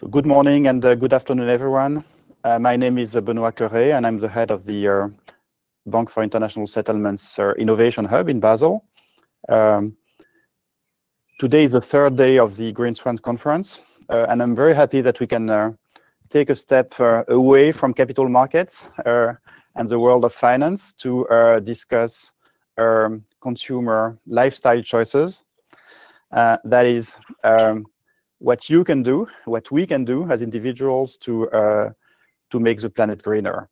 So good morning and uh, good afternoon, everyone. Uh, my name is uh, Benoit Cœuré, and I'm the head of the uh, Bank for International Settlements uh, Innovation Hub in Basel. Um, today is the third day of the Green Conference, uh, and I'm very happy that we can take a step away from capital markets and the world of finance to discuss um, consumer lifestyle choices. that is um, what you can do, what we can do as individuals to uh, to make the planet greener.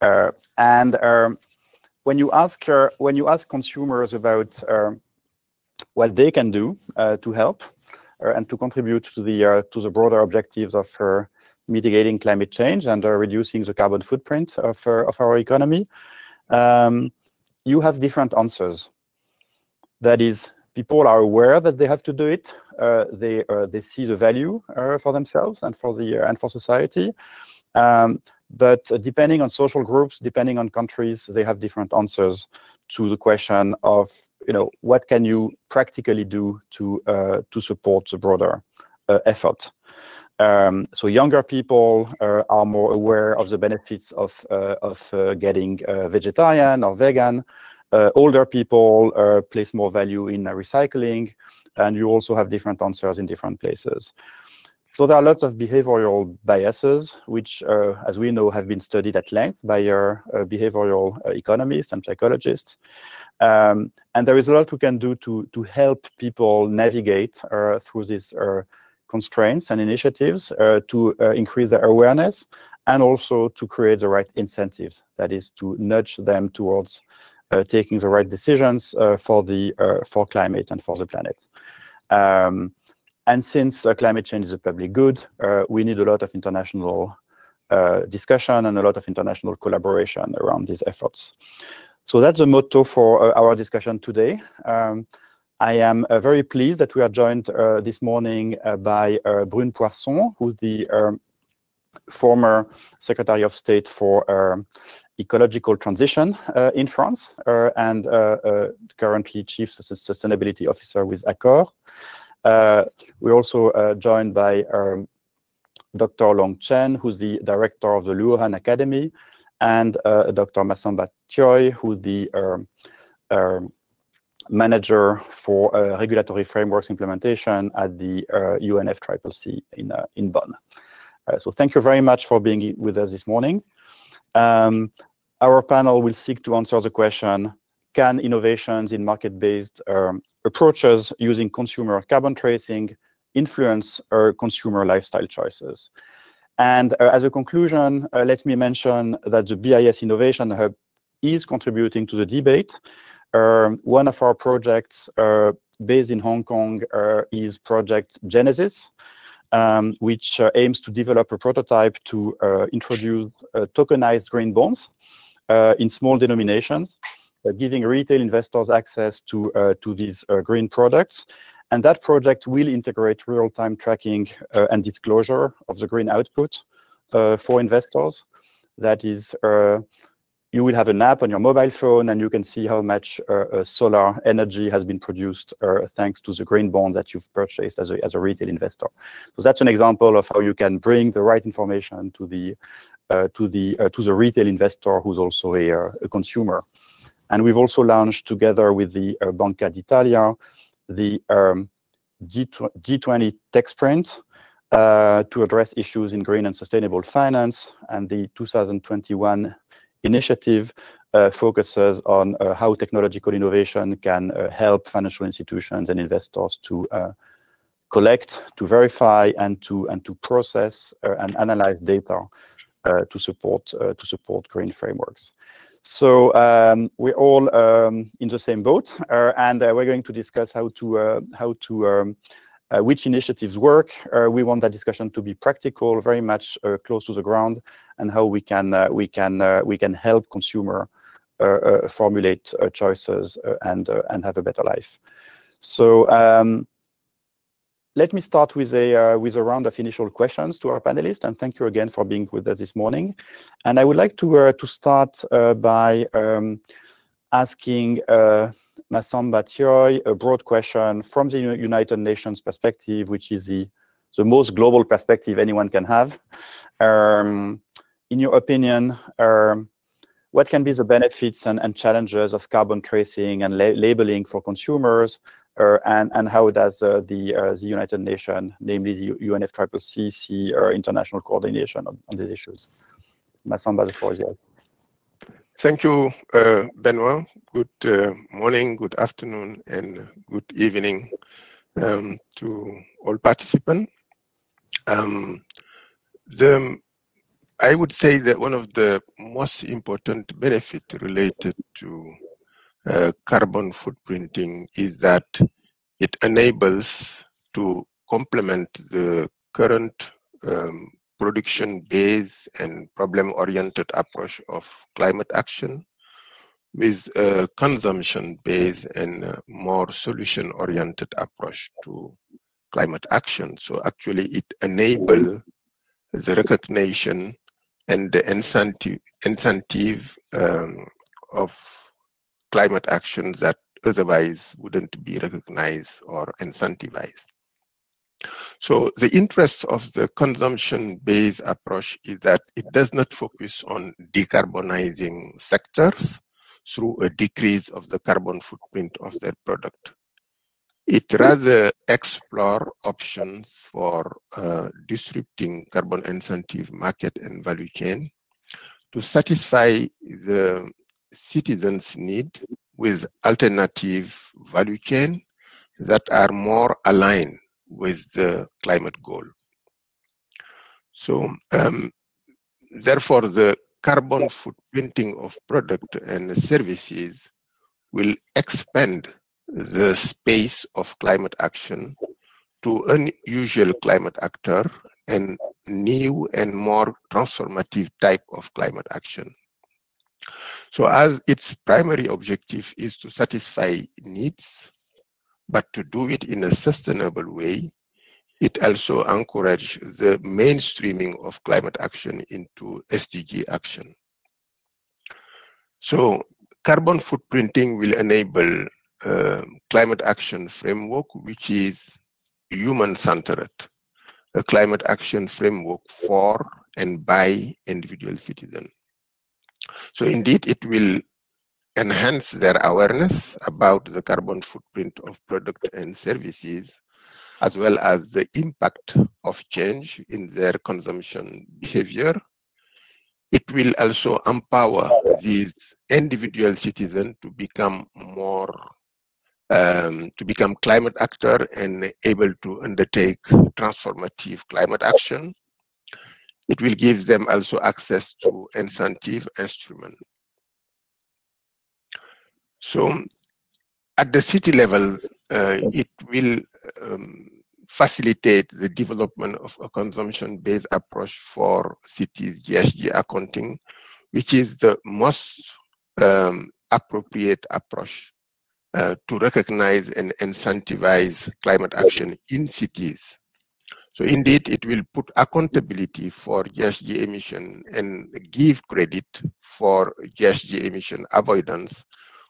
Uh, and um, when you ask uh, when you ask consumers about um, what they can do uh, to help uh, and to contribute to the uh, to the broader objectives of mitigating climate change and reducing the carbon footprint of of our economy, um, you have different answers. That is, people are aware that they have to do it. Uh, they uh, they see the value uh, for themselves and for the and for society. Um, but depending on social groups, depending on countries, they have different answers to the question of you know what can you practically do to to support the broader effort. Um, so younger people uh, are more aware of the benefits of uh, of uh, getting vegetarian or vegan. Uh, older people uh, place more value in uh, recycling, and you also have different answers in different places. So there are lots of behavioral biases, which, uh, as we know, have been studied at length by uh, behavioral uh, economists and psychologists. Um, and there is a lot we can do to, to help people navigate through these constraints and initiatives to increase their awareness and also to create the right incentives, that is to nudge them towards uh, taking the right decisions uh, for the uh, for climate and for the planet. Um, and since climate change is a public good, we need a lot of international discussion and a lot of international collaboration around these efforts. So that's the motto for our discussion today. Um, I am uh, very pleased that we are joined uh, this morning uh, by Brune Poirson, who's the um, former Secretary of State for um, ecological transition uh, in France uh, and uh, currently Chief Sustainability Officer with Accor. we're also joined by um, Dr. Long Chen, who's the director of the Luohan Academy, and uh, Dr. Massamba Thioye, who's the um, um, manager for uh, regulatory frameworks implementation at the uh, UNFCCC in, in Bonn. so thank you very much for being with us this morning. Um, our panel will seek to answer the question, can innovations in market-based um, approaches using consumer carbon tracing influence our consumer lifestyle choices? And uh, as a conclusion, uh, let me mention that the BIS Innovation Hub is contributing to the debate. Um, one of our projects uh, based in Hong Kong uh, is Project Genesis, um, which uh, aims to develop a prototype to uh, introduce uh, tokenized green bonds in small denominations, giving retail investors access to, to these green products. And that project will integrate real-time tracking and disclosure of the green output for investors. That is you will have an app on your mobile phone and you can see how much uh, uh, solar energy has been produced uh, thanks to the green bond that you've purchased as a, as a retail investor. So that's an example of how you can bring the right information to the uh, to the uh, to the retail investor who's also a, uh, a, consumer. And we've also launched together with the Banca d'Italia the um, G20 Tech Sprint to address issues in green and sustainable finance and the 2021 initiative uh, focuses on uh, how technological innovation can uh, help financial institutions and investors to uh, collect, to verify, and to and to process uh, and analyze data uh, to support to support green frameworks. So um, we're all um, in the same boat, and we're going to discuss how to how to um, which initiatives work. Uh, we want that discussion to be practical, very much uh, close to the ground, and how we can we can we can help consumer formulate choices and and have a better life. So. Um, let me start with a uh, with a round of initial questions to our panelists, and thank you again for being with us this morning. And I would like to uh, to start uh, by um, asking Massamba Thioye, a broad question from the United Nations perspective, which is the the most global perspective anyone can have. Um, in your opinion, um, what can be the benefits and, and challenges of carbon tracing and la labeling for consumers? Uh, and, and how does uh, the, uh, the United Nations, namely the UNFCCC, see uh, international coordination on, on, these issues? Massamba, the floor is yours. Thank you, uh, Benoit. Good uh, morning, good afternoon, and good evening um, to all participants. Um, the I would say that one of the most important benefits related to uh, carbon footprinting is that it enables to complement the current um, production-based and problem-oriented approach of climate action with a consumption-based and more solution-oriented approach to climate action. So actually it enables the recognition and the incentive, incentive um, of climate actions that otherwise wouldn't be recognized or incentivized. So the interest of the consumption-based approach is that it does not focus on decarbonizing sectors through a decrease of the carbon footprint of their product. It rather explore options for uh, disrupting carbon incentive market and value chain to satisfy the citizens' need with alternative value chain that are more aligned with the climate goal. So um, therefore the carbon footprinting of product and services will expand the space of climate action to unusual climate actor and new and more transformative type of climate action. So as its primary objective is to satisfy needs, but to do it in a sustainable way, it also encourages the mainstreaming of climate action into SDG action. So carbon footprinting will enable uh, climate action framework, which is human-centered, a climate action framework for and by individual citizen. So indeed, it will enhance their awareness about the carbon footprint of product and services, as well as the impact of change in their consumption behavior. It will also empower these individual citizens to become more um, to become climate actor and able to undertake transformative climate action. It will give them also access to incentive instrument. So at the city level, uh, it will um, facilitate the development of a consumption-based approach for cities GHG accounting, which is the most um, appropriate approach uh, to recognize and incentivize climate action in cities. So indeed, it will put accountability for GHG emission and give credit for GHG emission avoidance,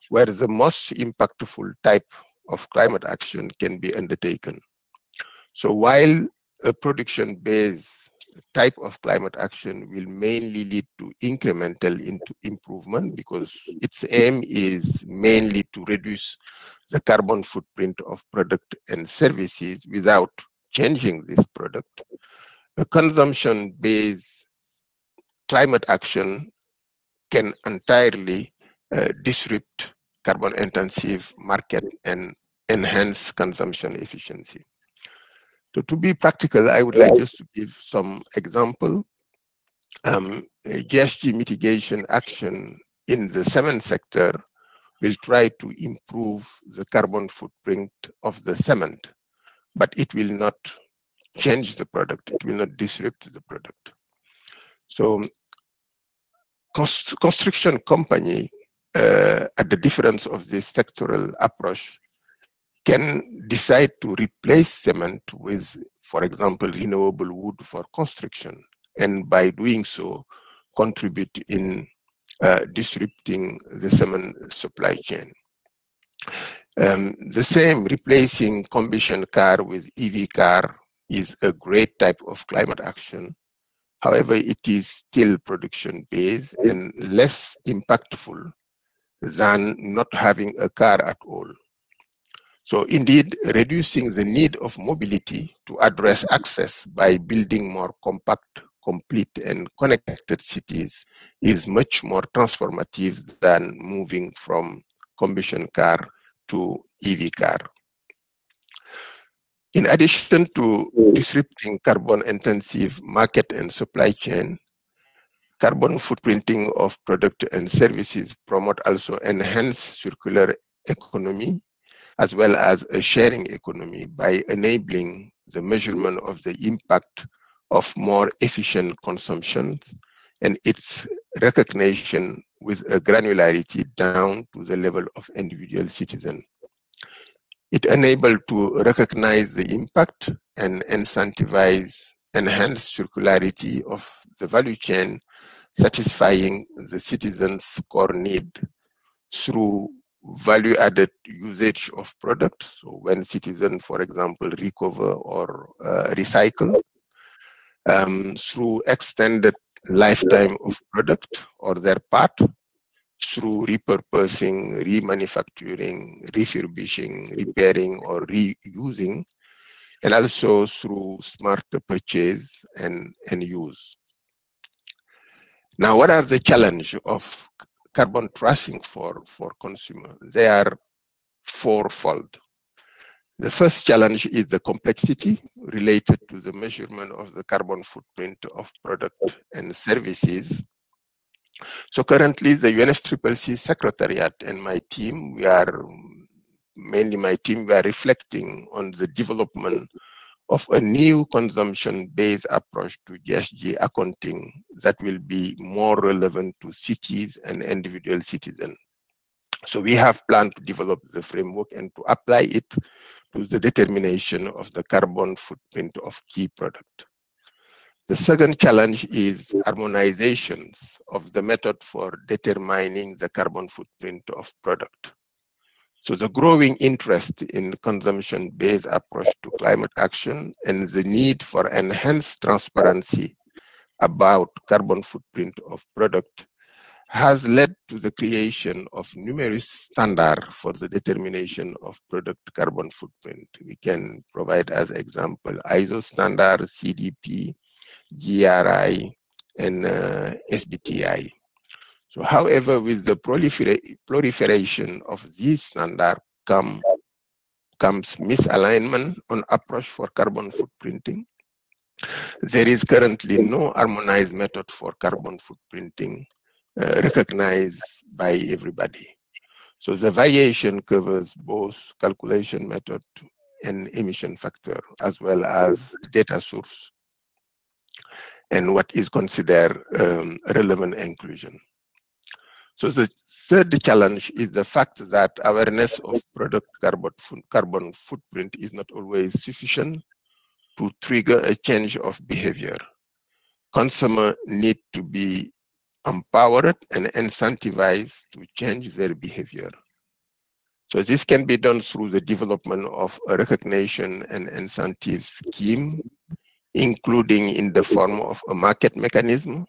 where the most impactful type of climate action can be undertaken. So while a production-based type of climate action will mainly lead to incremental improvement because its aim is mainly to reduce the carbon footprint of product and services without changing this product. A consumption-based climate action can entirely uh, disrupt carbon intensive market and enhance consumption efficiency. So to be practical, I would like just to give some example. Um, GHG mitigation action in the cement sector will try to improve the carbon footprint of the cement, but it will not change the product. It will not disrupt the product. So const construction company, uh, at the difference of the sectoral approach, can decide to replace cement with, for example, renewable wood for construction, and by doing so, contribute in uh, disrupting the cement supply chain. Um, the same replacing combustion car with EV car is a great type of climate action. However, it is still production based and less impactful than not having a car at all. So indeed, reducing the need of mobility to address access by building more compact, complete and connected cities is much more transformative than moving from combustion car to EV car. In addition to disrupting carbon intensive market and supply chain, carbon footprinting of product and services promote also enhanced circular economy as well as a sharing economy by enabling the measurement of the impact of more efficient consumption and its recognition with a granularity down to the level of individual citizen. It enabled to recognize the impact and incentivize enhanced circularity of the value chain, satisfying the citizens' core need through value added usage of products. So when citizens, for example, recover or uh, recycle um, through extended lifetime of product or their part through repurposing, remanufacturing, refurbishing, repairing, or reusing, and also through smart purchase and, and use. Now, what are the challenge of carbon tracing for, for consumer. They are fourfold. The first challenge is the complexity related to the measurement of the carbon footprint of product and services. So currently the UNFCCC Secretariat and my team, we are, mainly my team, we are reflecting on the development of a new consumption-based approach to GHG accounting that will be more relevant to cities and individual citizens. So we have planned to develop the framework and to apply it to the determination of the carbon footprint of key product. The second challenge is harmonizations of the method for determining the carbon footprint of product. So the growing interest in consumption-based approach to climate action and the need for enhanced transparency about carbon footprint of product has led to the creation of numerous standards for the determination of product carbon footprint. We can provide as example ISO standard, CDP, GRI, and uh, SBTI. So however, with the prolifera proliferation of these standards come, comes misalignment on approach for carbon footprinting. There is currently no harmonized method for carbon footprinting uh, recognized by everybody. So the variation covers both calculation method and emission factor, as well as data source and what is considered um, relevant inclusion. So the third challenge is the fact that awareness of product carbon, carbon footprint is not always sufficient to trigger a change of behavior. Consumers need to be empowered and incentivized to change their behavior. So this can be done through the development of a recognition and incentive scheme, including in the form of a market mechanism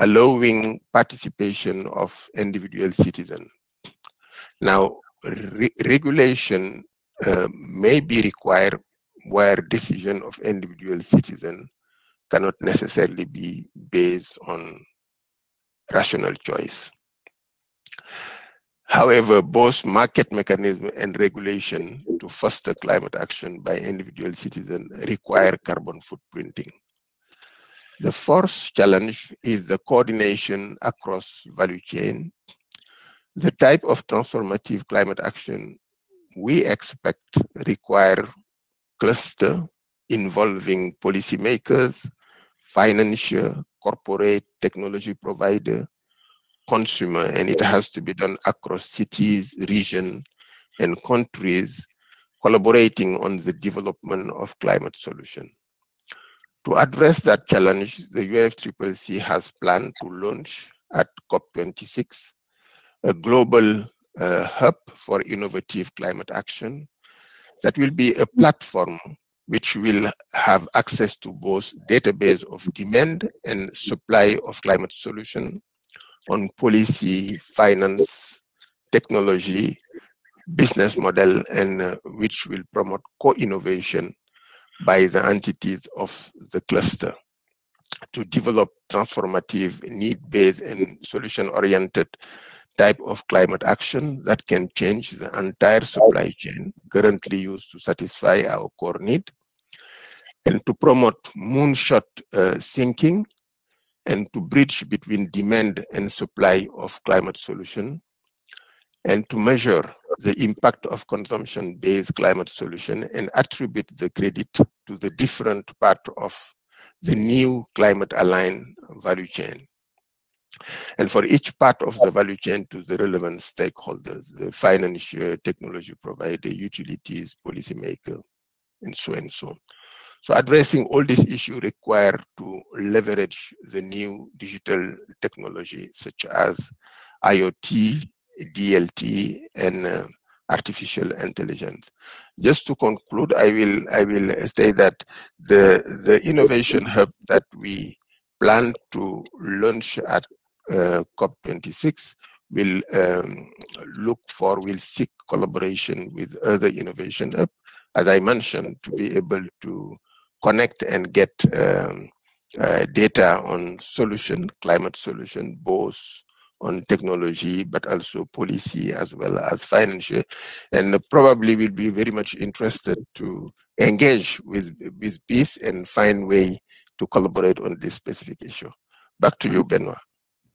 allowing participation of individual citizens. Now, re regulation uh, may be required where decision of individual citizen cannot necessarily be based on rational choice. However, both market mechanism and regulation to foster climate action by individual citizens require carbon footprinting. The fourth challenge is the coordination across value chain. The type of transformative climate action we expect require cluster involving policymakers, financial, corporate, technology provider, consumer, and it has to be done across cities, region, and countries collaborating on the development of climate solution. To address that challenge, the UNFCCC has planned to launch at COP26 a global uh, hub for innovative climate action that will be a platform which will have access to both database of demand and supply of climate solution on policy, finance, technology, business model, and uh, which will promote co-innovation by the entities of the cluster to develop transformative, need-based, and solution-oriented type of climate action that can change the entire supply chain currently used to satisfy our core need, and to promote moonshot uh, thinking and to bridge between demand and supply of climate solution, and to measure the impact of consumption-based climate solution and attribute the credit to the different part of the new climate-aligned value chain. And for each part of the value chain to the relevant stakeholders, the financial, technology provider, utilities, policymaker, and so and so. On. So addressing all these issues require to leverage the new digital technology such as IoT, DLT, and uh, artificial intelligence. Just to conclude, I will I will say that the the innovation hub that we plan to launch at uh, COP26 will um, look for, will seek collaboration with other innovation hub, as I mentioned, to be able to connect and get um, uh, data on solution, climate solution, both on technology, but also policy as well as financial, and probably will be very much interested to engage with, with peace and find way to collaborate on this specific issue. Back to you, Benoit.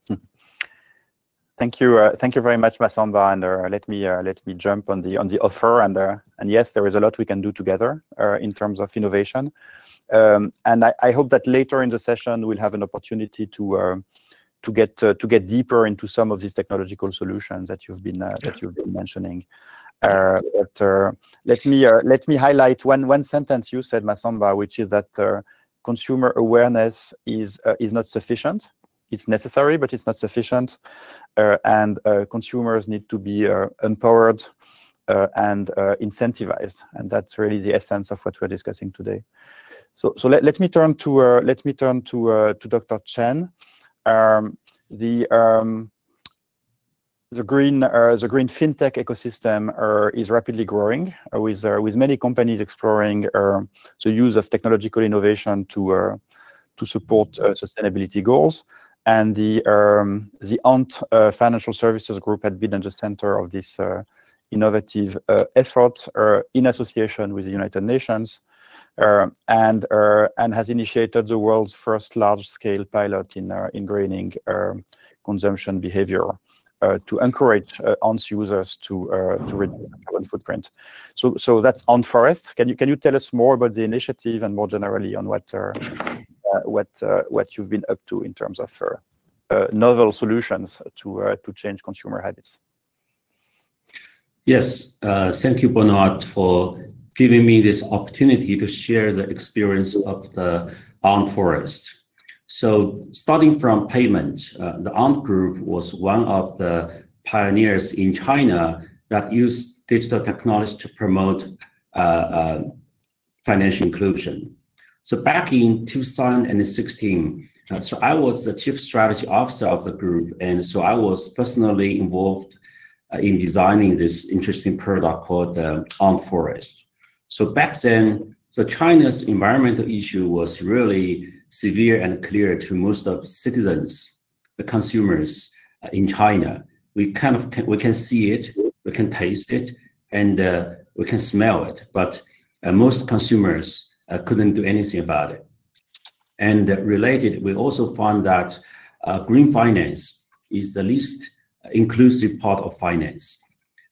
Thank you, uh, thank you very much, Massamba, And uh, let me uh, let me jump on the on the offer. And uh, and yes, there is a lot we can do together uh, in terms of innovation. Um, and I, I, hope that later in the session we'll have an opportunity to uh, to get uh, to get deeper into some of these technological solutions that you've been uh, that you've been mentioning. Uh, but let me let me highlight one one sentence you said, Massamba, which is that consumer awareness is is not sufficient it's necessary, but it's not sufficient. Uh, and uh, consumers need to be uh, empowered and incentivized. And that's really the essence of what we're discussing today. So, so let, let me turn to let me turn to to Dr. Chen. Um, the um, the green uh, the green fintech ecosystem uh, is rapidly growing uh, with with many companies exploring the use of technological innovation to to support sustainability goals. And the um, the Ant uh, Financial Services Group had been at the center of this uh, innovative uh, effort uh, in association with the United Nations, uh, Er, and uh, and has initiated the world's first large-scale pilot in uh, in greening er, consumption behavior. Uh, to encourage uh, Ant users to to reduce carbon footprint, so so that's Ant Forest. Can you can you tell us more about the initiative and more generally on what uh, what uh, what you've been up to in terms of uh, novel solutions to to change consumer habits. Yes, thank you, Bernard, for giving me this opportunity to share the experience of the Ant Forest. So starting from payment, uh, the Ant Group was one of the pioneers in China that used digital technology to promote uh, uh, financial inclusion. So back in 2016, uh, so I was the chief strategy officer of the group, and so I was personally involved uh, in designing this interesting product called uh, Ant Forest. So back then, so China's environmental issue was really severe and clear to most of citizens, the consumers uh, in China. We kind of can, we can see it, we can taste it, and uh, we can smell it, but uh, most consumers uh, couldn't do anything about it. And uh, related, we also found that uh, green finance is the least inclusive part of finance.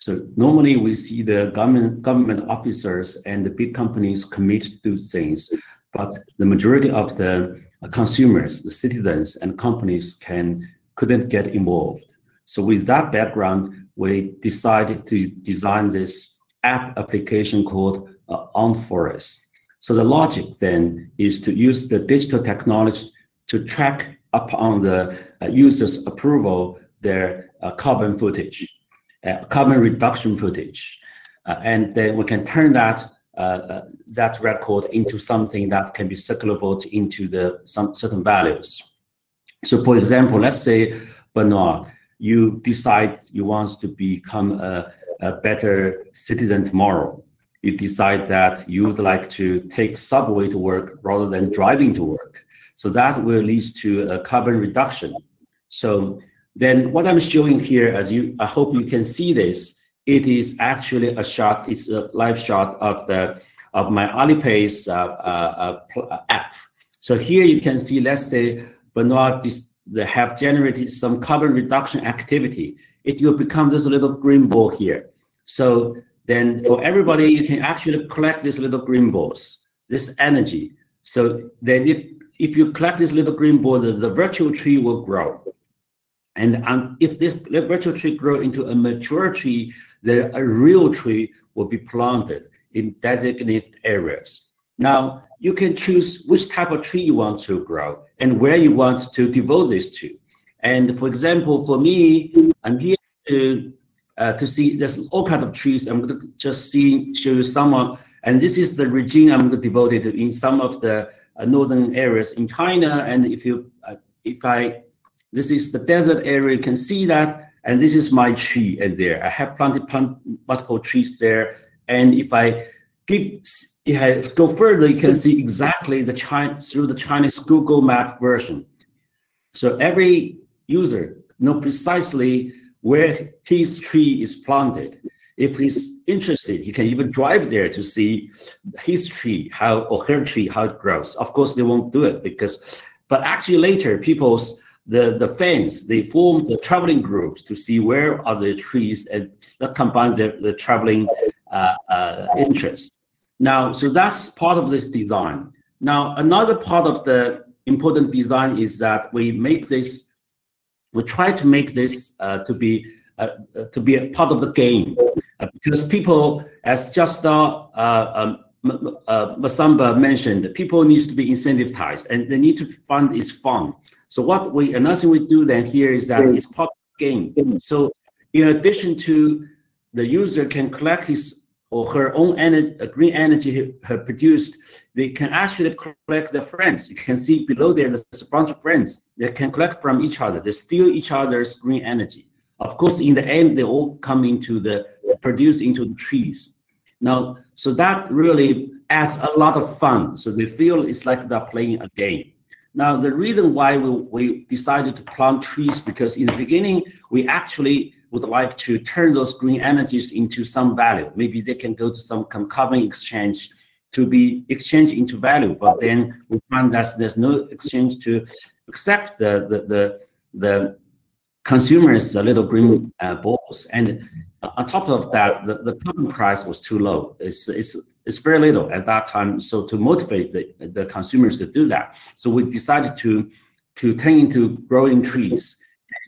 So normally we see the government government officers and the big companies commit to do things, but the majority of the consumers, the citizens, and companies can couldn't get involved. So with that background, we decided to design this app application called uh, Ant Forest. So the logic then is to use the digital technology to track upon the uh, user's approval their uh, carbon footage, carbon reduction footage. Uh, and then we can turn that uh, that record into something that can be circulable into the some certain values. So for example, let's say, Benoit, you decide you want to become a, a better citizen tomorrow. You decide that you would like to take subway to work rather than driving to work. So that will lead to a carbon reduction. So then what I'm showing here, as you, I hope you can see this, it is actually a shot, it's a live shot of the of my Alipay's uh, uh, uh, app. So here you can see, let's say Benoit they have generated some carbon reduction activity. It will become this little green ball here. So then for everybody, you can actually collect these little green balls, this energy. So then if, if you collect this little green ball, the, the virtual tree will grow. And um, if this virtual tree grow into a mature tree, then a real tree will be planted in designated areas. Now, you can choose which type of tree you want to grow and where you want to devote this to. And for example, for me, I'm here to uh, to see there's all kinds of trees. I'm going to just see show you some of, and this is the region I'm going to devote it to in some of the uh, northern areas in China. And if you uh, if I this is the desert area, you can see that, and this is my tree and there. I have planted plant multiple trees there, and if I give if I go further, you can see exactly the China through the Chinese Google Map version. So every user know precisely where his tree is planted. If he's interested, he can even drive there to see his tree, how or her tree, how it grows. Of course, they won't do it because, but actually later, people's the the fans they form the traveling groups to see where are the trees and that combines the, the traveling uh, uh, interests. Now, so that's part of this design. Now, another part of the important design is that we make this, we try to make this uh, to be uh, uh to be a part of the game, uh, because people, as just uh, um, Massamba mentioned, people needs to be incentivized and they need to find its fun. So what we another thing we do then here is that it's part game. So in addition to the user can collect his or her own energy, uh, green energy her produced, they can actually collect their friends. You can see below there, there's a bunch of friends. They can collect from each other. They steal each other's green energy. Of course, in the end, they all come into the, produce into the trees. Now, so that really adds a lot of fun. So they feel it's like they're playing a game. Now, the reason why we, we decided to plant trees, because in the beginning, we actually would like to turn those green energies into some value. Maybe they can go to some carbon exchange to be exchanged into value, but then we find that there's no exchange to accept the the the, the consumers' little green uh, balls. And on top of that, the, the carbon price was too low. It's it's it's very little at that time. So to motivate the, the consumers to do that, so we decided to to turn into growing trees,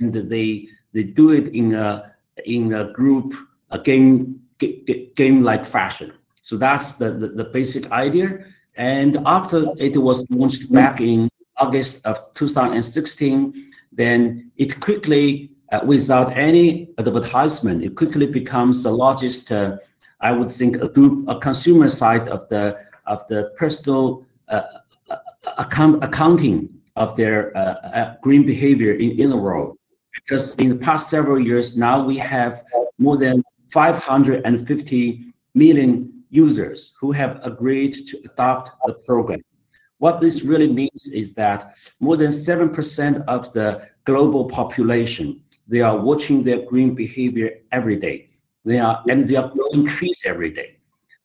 and they they do it in a in a group a game game like fashion. So that's the, the, the basic idea. And after it was launched back in August of 2016, then it quickly, uh, without any advertisement, it quickly becomes the largest, uh, I would think, a group, a consumer side of the of the personal uh, uh account accounting of their uh, uh, green behavior in, in the world because in the past several years, now we have more than 550 million users who have agreed to adopt the program. What this really means is that more than 7% of the global population, they are watching their green behavior every day. They are, and they are growing trees every day.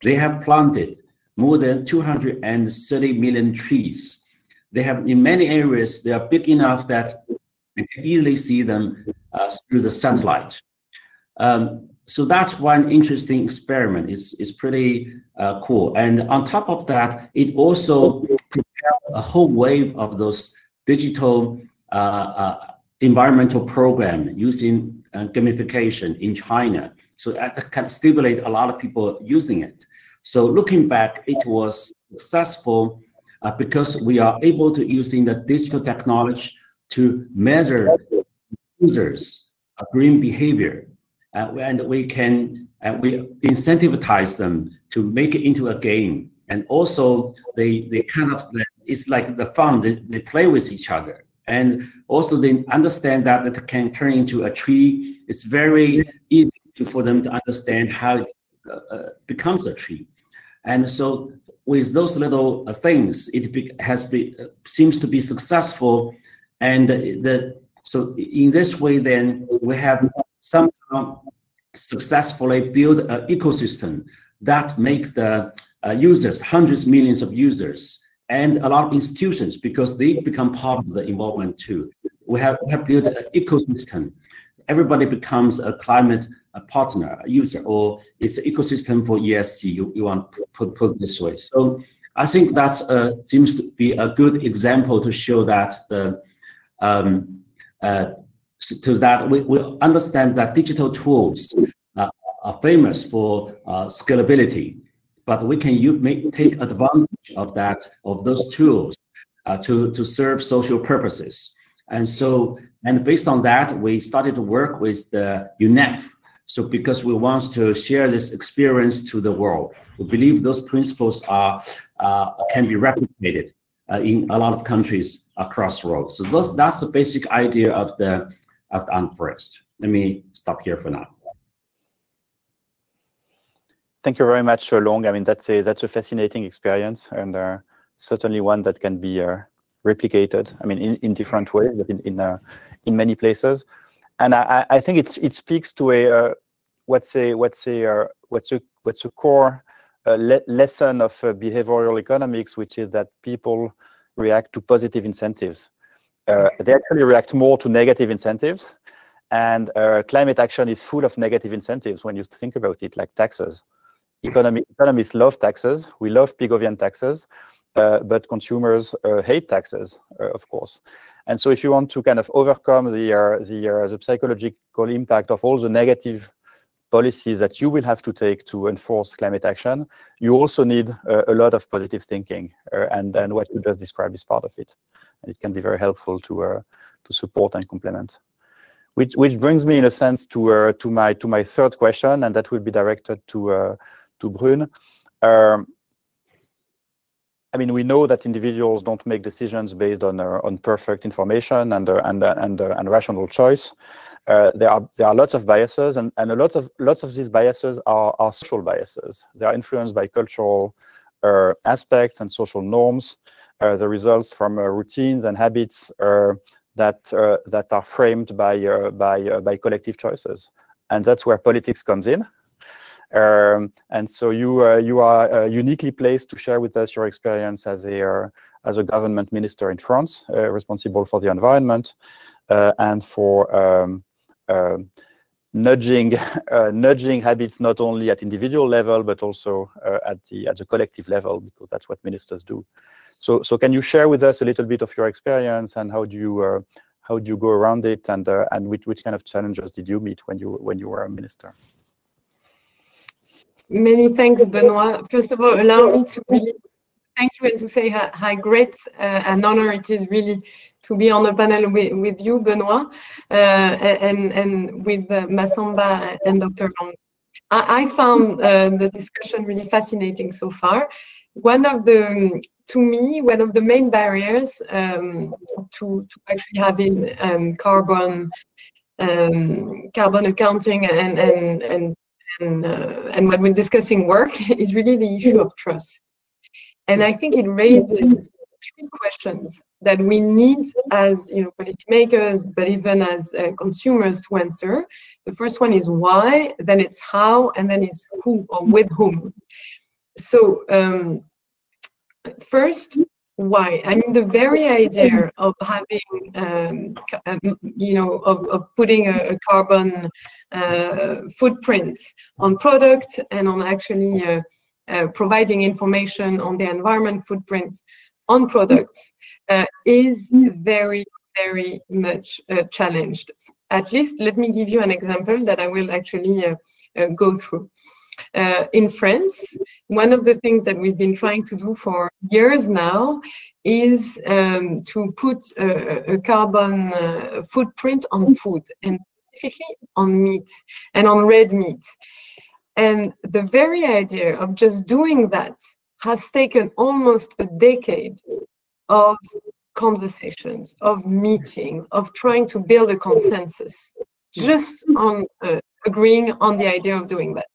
They have planted more than 230 million trees. They have, in many areas, they are big enough that you can easily see them uh, through the satellite. Um, so that's one interesting experiment. It's, it's pretty uh, cool. And on top of that, it also prepared a whole wave of those digital uh, uh environmental program using uh, gamification in China. So that of stimulate a lot of people using it. So looking back, it was successful uh, because we are able to using the digital technology to measure users' green behavior. uh, and we can uh, we incentivize them to make it into a game. And also, they they kind of it's like the fun they, they play with each other, and also they understand that it can turn into a tree. It's very easy to, for them to understand how it uh, uh becomes a tree. And so with those little uh, things, it be, has been uh, seems to be successful, and the so in this way, then we have somehow successfully built an ecosystem that makes the uh, users, hundreds millions of users, and a lot of institutions because they become part of the involvement too. We have, we have built an ecosystem. Everybody becomes a climate a partner, a user, or it's an ecosystem for ESG. You, you want to put, put this way. So I think that uh, seems to be a good example to show that the um, uh, to that we, we understand that digital tools uh, are famous for uh, scalability but we can you make, take advantage of that of those tools uh, to to serve social purposes. And so, and based on that, we started to work with the UNEP. So because we want to share this experience to the world, we believe those principles are uh, can be replicated uh, in a lot of countries across the world. So those, that's the basic idea of the of the Ant Forest. Let me stop here for now. Thank you very much, Long. I mean, that's a that's a fascinating experience and uh, certainly one that can be uh, replicated. I mean, in, in different ways, but in in, uh, in many places. And I, I think it's it speaks to a uh, what's a what's a uh, what's a what's a core uh, le lesson of behavioral economics, which is that people react to positive incentives. they actually react more to negative incentives. And climate action is full of negative incentives when you think about it, like taxes economy, economists love taxes. We love Pigovian taxes, uh, but consumers uh, hate taxes, uh, of course. And so, if you want to kind of overcome the uh, the uh, the psychological impact of all the negative policies that you will have to take to enforce climate action, you also need uh, a lot of positive thinking, and then what you just described is part of it. And it can be very helpful to to support and complement. Which, which brings me in a sense to to my to my third question, and that will be directed to to Brune. Um, I mean, we know that individuals don't make decisions based on uh, on perfect information and uh, and uh, and uh, and rational choice. Uh, there are there are lots of biases, and, and a lot of lots of these biases are are social biases. They are influenced by cultural uh, aspects and social norms. the results from routines and habits that that are framed by by by collective choices, and that's where politics comes in. Um, and so you uh, you are uh, uniquely placed to share with us your experience as a uh, as a government minister in France, uh, responsible for the environment uh, and for um, um nudging nudging habits not only at individual level but also at the at the collective level because that's what ministers do. So so can you share with us a little bit of your experience and how do you how do you go around it and and which, which kind of challenges did you meet when you when you were a minister? Many thanks, Benoit. First of all, allow me to really thank you and to say how, great uh, an honor it is really to be on the panel with, with you, Benoit, uh, and, and with uh, and Dr. Long. I, I found uh, the discussion really fascinating so far. One of the, to me, one of the main barriers um, to, to actually having um, carbon um, carbon accounting and, and, and and, uh, and when we're discussing work is really the issue of trust. And I think it raises three questions that we need as you know policymakers, but even as uh, consumers to answer. The first one is why, then it's how, and then it's who or with whom. So um, first, why? I mean, the very idea of having, um, um, you know, of, of putting a, a carbon uh, footprint on product and on actually uh, uh, providing information on the environment footprint on products uh, is very, very much uh, challenged. At least, let me give you an example that I will actually uh, go through. In France, one of the things that we've been trying to do for years now is um, to put a, a carbon uh, footprint on food and specifically on meat and on red meat. And the very idea of just doing that has taken almost a decade of conversations, of meetings, of trying to build a consensus just on uh, agreeing on the idea of doing that.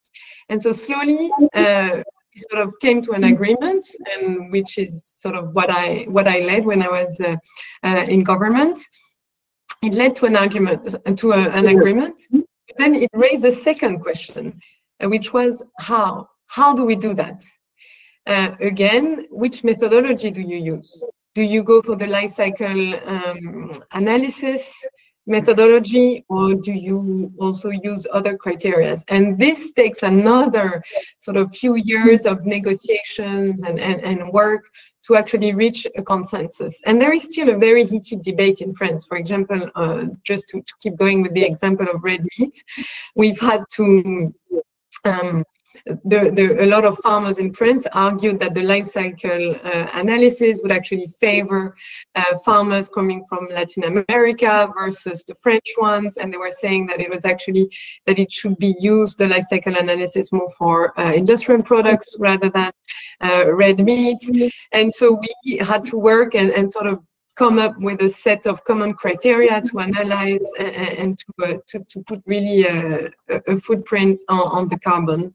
And so slowly, uh, we sort of came to an agreement, and which is sort of what I what I led when I was uh, uh, in government. It led to an argument to a, an agreement. But then it raised a second question, uh, which was how how do we do that? Uh, again, which methodology do you use? Do you go for the life cycle um, analysis? Methodology or do you also use other criteria? And this takes another sort of few years of negotiations and, and, and work to actually reach a consensus. And there is still a very heated debate in France. For example, uh, just to, to, keep going with the example of red meat, we've had to um, the, the, a lot of farmers in France argued that the life cycle uh, analysis would actually favor uh, farmers coming from Latin America versus the French ones, and they were saying that it was actually that it should be used the life cycle analysis more for uh, industrial products rather than uh, red meat. And so we had to work and, and sort of come up with a set of common criteria to analyze and, and to, uh, to, to, put really a, a footprint on, on the carbon.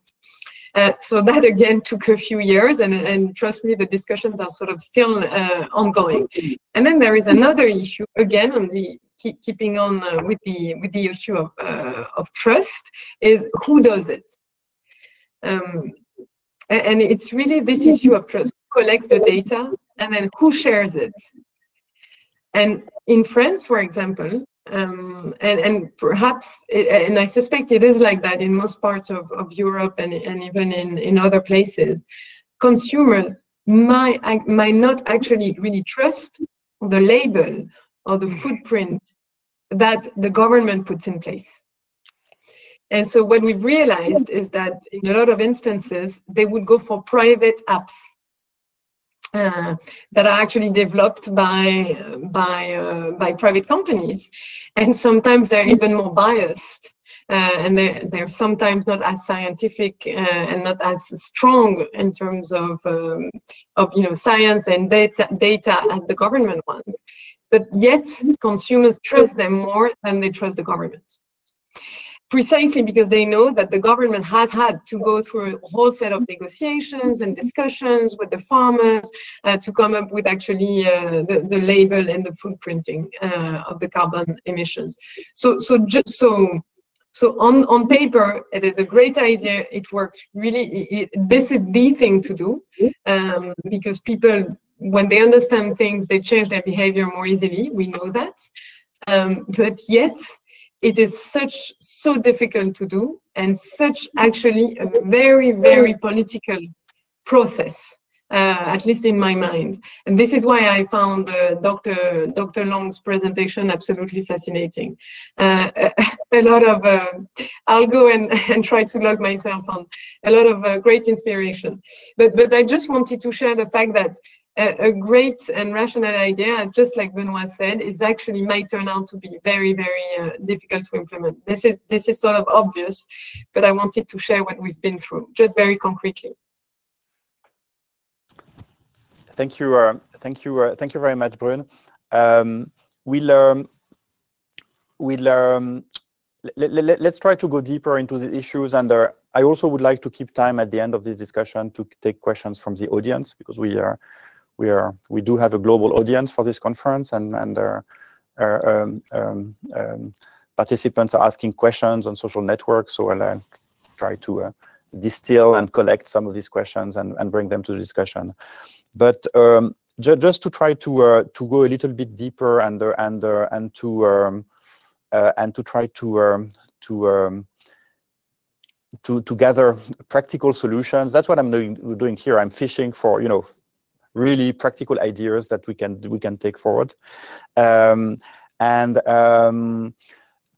Uh, so that again took a few years, and, and trust me, the discussions are sort of still uh, ongoing. And then there is another issue again on the keep, keeping on uh, with the with the issue of uh, of trust is who does it, um, and, and it's really this issue of trust who collects the data and then who shares it. And in France, for example, um, and, and perhaps, it, and I suspect it is like that in most parts of, of Europe and, and even in, in other places, consumers might, might not actually really trust the label or the footprint that the government puts in place. And so what we've realized is that in a lot of instances, they would go for private apps uh, that are actually developed by by uh, by private companies, and sometimes they're even more biased. Uh, and they're, they're sometimes not as scientific uh, and not as strong in terms of um, of you know science and data data as the government ones, but yet consumers trust them more than they trust the government precisely because they know that the government has had to go through a whole set of negotiations and discussions with the farmers uh, to come up with actually uh, the, the label and the footprinting uh, of the carbon emissions. So, so just so. So on, on paper, it is a great idea. It works really. It, this is the thing to do um, because people, when they understand things, they change their behavior more easily. We know that. Um, but yet, it is such so difficult to do and such actually a very very political process uh, at least in my mind. And this is why i found uh, dr dr long's presentation absolutely fascinating. Uh, a, lot of uh, i'll go and, and try to log myself on. A lot of uh, great inspiration. But but i just wanted to share the fact that a, great and rational idea, just like Benoit said, is actually might turn out to be very, very uh, difficult to implement. This is this is sort of obvious, but I wanted to share what we've been through, just very concretely. Thank you, uh, thank you, uh, thank you very much, Brune. Um, we'll um, we'll um, let, let's try to go deeper into the issues and uh, I also would like to keep time at the end of this discussion to take questions from the audience because we are we are we do have a global audience for this conference, and and uh, uh, um, um, um, participants are asking questions on social networks. So I'll uh, try to uh, distill and collect some of these questions and and bring them to the discussion. But um, ju just to try to uh, to go a little bit deeper and uh, and and to um, and to try to um, to to, to gather practical solutions. That's what I'm doing, doing here. I'm fishing for, you know, really practical ideas that we can we can take forward. Um, and um,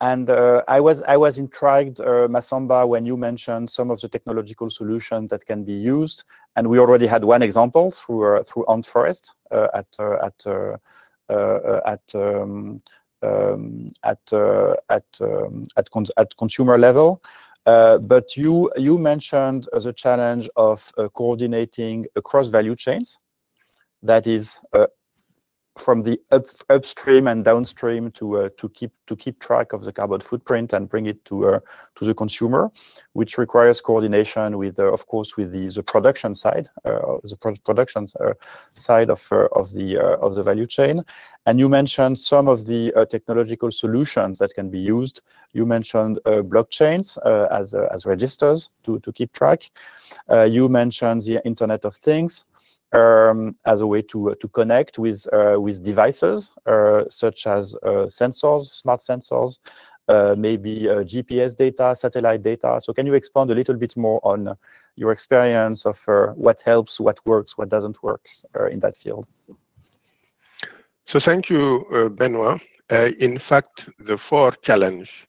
and uh, I was I was intrigued, uh, Massamba, when you mentioned some of the technological solutions that can be used, and we already had one example through uh, through Ant Forest uh, at uh, at uh, at um, um, at uh, at um, at, con at consumer level. Uh, but you you mentioned the challenge of uh, coordinating across value chains. That is uh, from the up, upstream and downstream to uh, to keep to keep track of the carbon footprint and bring it to uh, to the consumer, which requires coordination with, uh, of course, with the, the production side, uh, the pro production uh, side of of the of the value chain. And you mentioned some of the technological solutions that can be used. You mentioned blockchains as as registers to to keep track. you mentioned the Internet of Things um, as a way to uh, to connect with uh, with devices uh, such as sensors, smart sensors, maybe GPS data, satellite data. So can you expand a little bit more on your experience of what helps, what works, what doesn't work in that field? So thank you, Benoit. in fact, the four challenge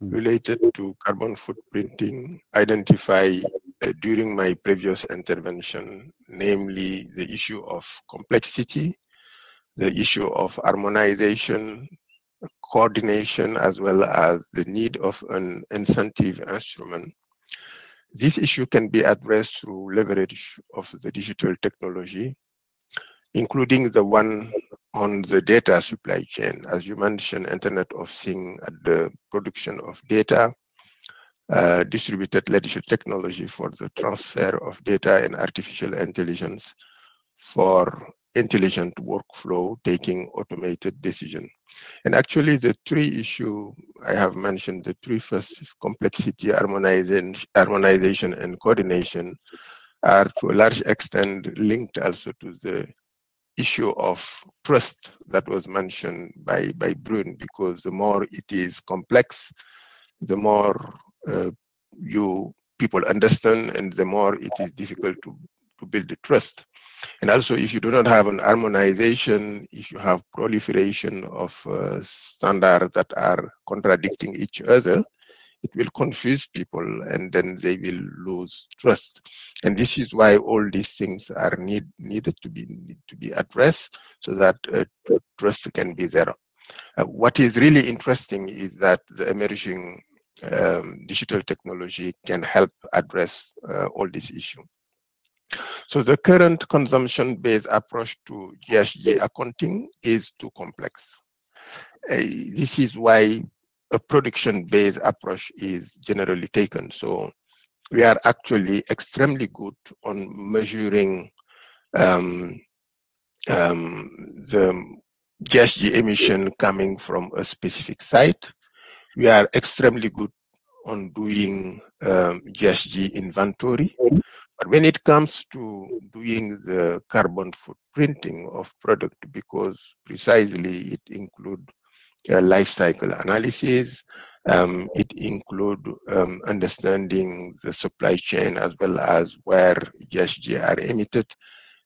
hmm. related to carbon footprinting identify Uh, during my previous intervention, namely the issue of complexity, the issue of harmonization, coordination, as well as the need of an incentive instrument. This issue can be addressed through leverage of the digital technology, including the one on the data supply chain. As you mentioned, Internet of Things at the production of data, uh, distributed ledger technology for the transfer of data and artificial intelligence for intelligent workflow taking automated decision. And actually the three issue I have mentioned, the three first complexity, harmonization, harmonization and coordination are to a large extent linked also to the issue of trust that was mentioned by, by Brune, because the more it is complex, the more you people understand and the more it is difficult to, to build the trust. And also if you do not have an harmonization, if you have proliferation of uh, standards that are contradicting each other, it will confuse people and then they will lose trust. And this is why all these things are need, needed to be need to be addressed so that uh, trust can be there. Uh, what is really interesting is that the emerging um, digital technology can help address uh, all these issues. So the current consumption-based approach to GHG accounting is too complex. Uh, this is why a production-based approach is generally taken. So we are actually extremely good on measuring um, um, the GHG emission coming from a specific site we are extremely good on doing um, GHG inventory. But when it comes to doing the carbon footprinting of product, because precisely it include uh, life cycle analysis, um, it include um, understanding the supply chain as well as where GHG are emitted.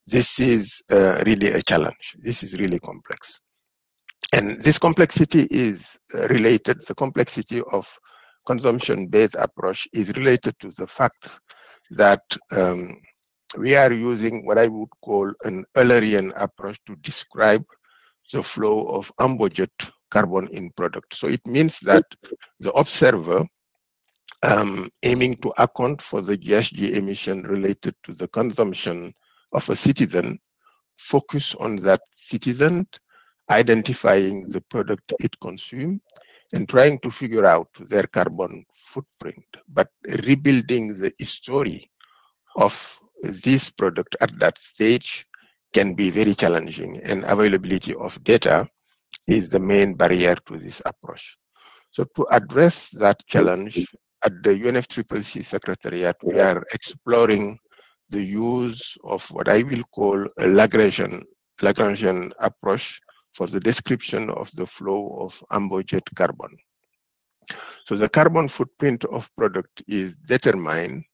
This is uh, really a challenge. This is really complex. And this complexity is uh, related, the complexity of consumption-based approach is related to the fact that um, we are using what I would call an Eulerian approach to describe the flow of embodied carbon in product. So it means that the observer um, aiming to account for the GHG emission related to the consumption of a citizen focus on that citizen identifying the product it consumes and trying to figure out their carbon footprint, but rebuilding the story of this product at that stage can be very challenging and availability of data is the main barrier to this approach. So to address that challenge at the UNFCCC Secretariat, we are exploring the use of what I will call a Lagrangian, Lagrangian approach for the description of the flow of embodied carbon. So the carbon footprint of product is determined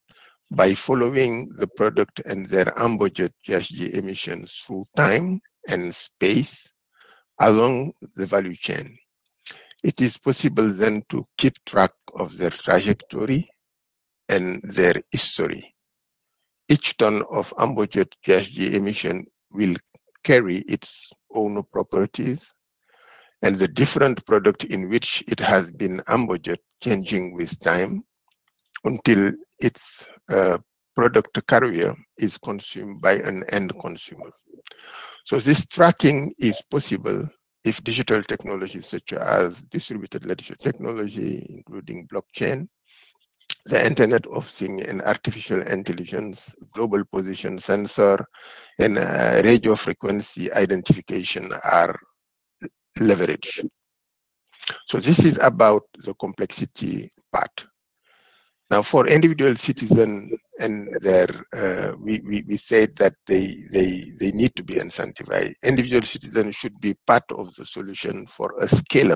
by following the product and their embodied GHG emissions through time and space along the value chain. It is possible then to keep track of their trajectory and their history. Each ton of embodied GHG emission will carry its own properties. and the different product in which it has been embodied changing with time until its uh, product carrier is consumed by an end consumer. So this tracking is possible if digital technologies such as distributed ledger technology, including blockchain, the Internet of Things and artificial intelligence, global position sensor, and uh, radio frequency identification are leveraged. So this is about the complexity part. Now, for individual citizens and their, uh, we, we, we said that they, they, they need to be incentivized. Individual citizens should be part of the solution for a scale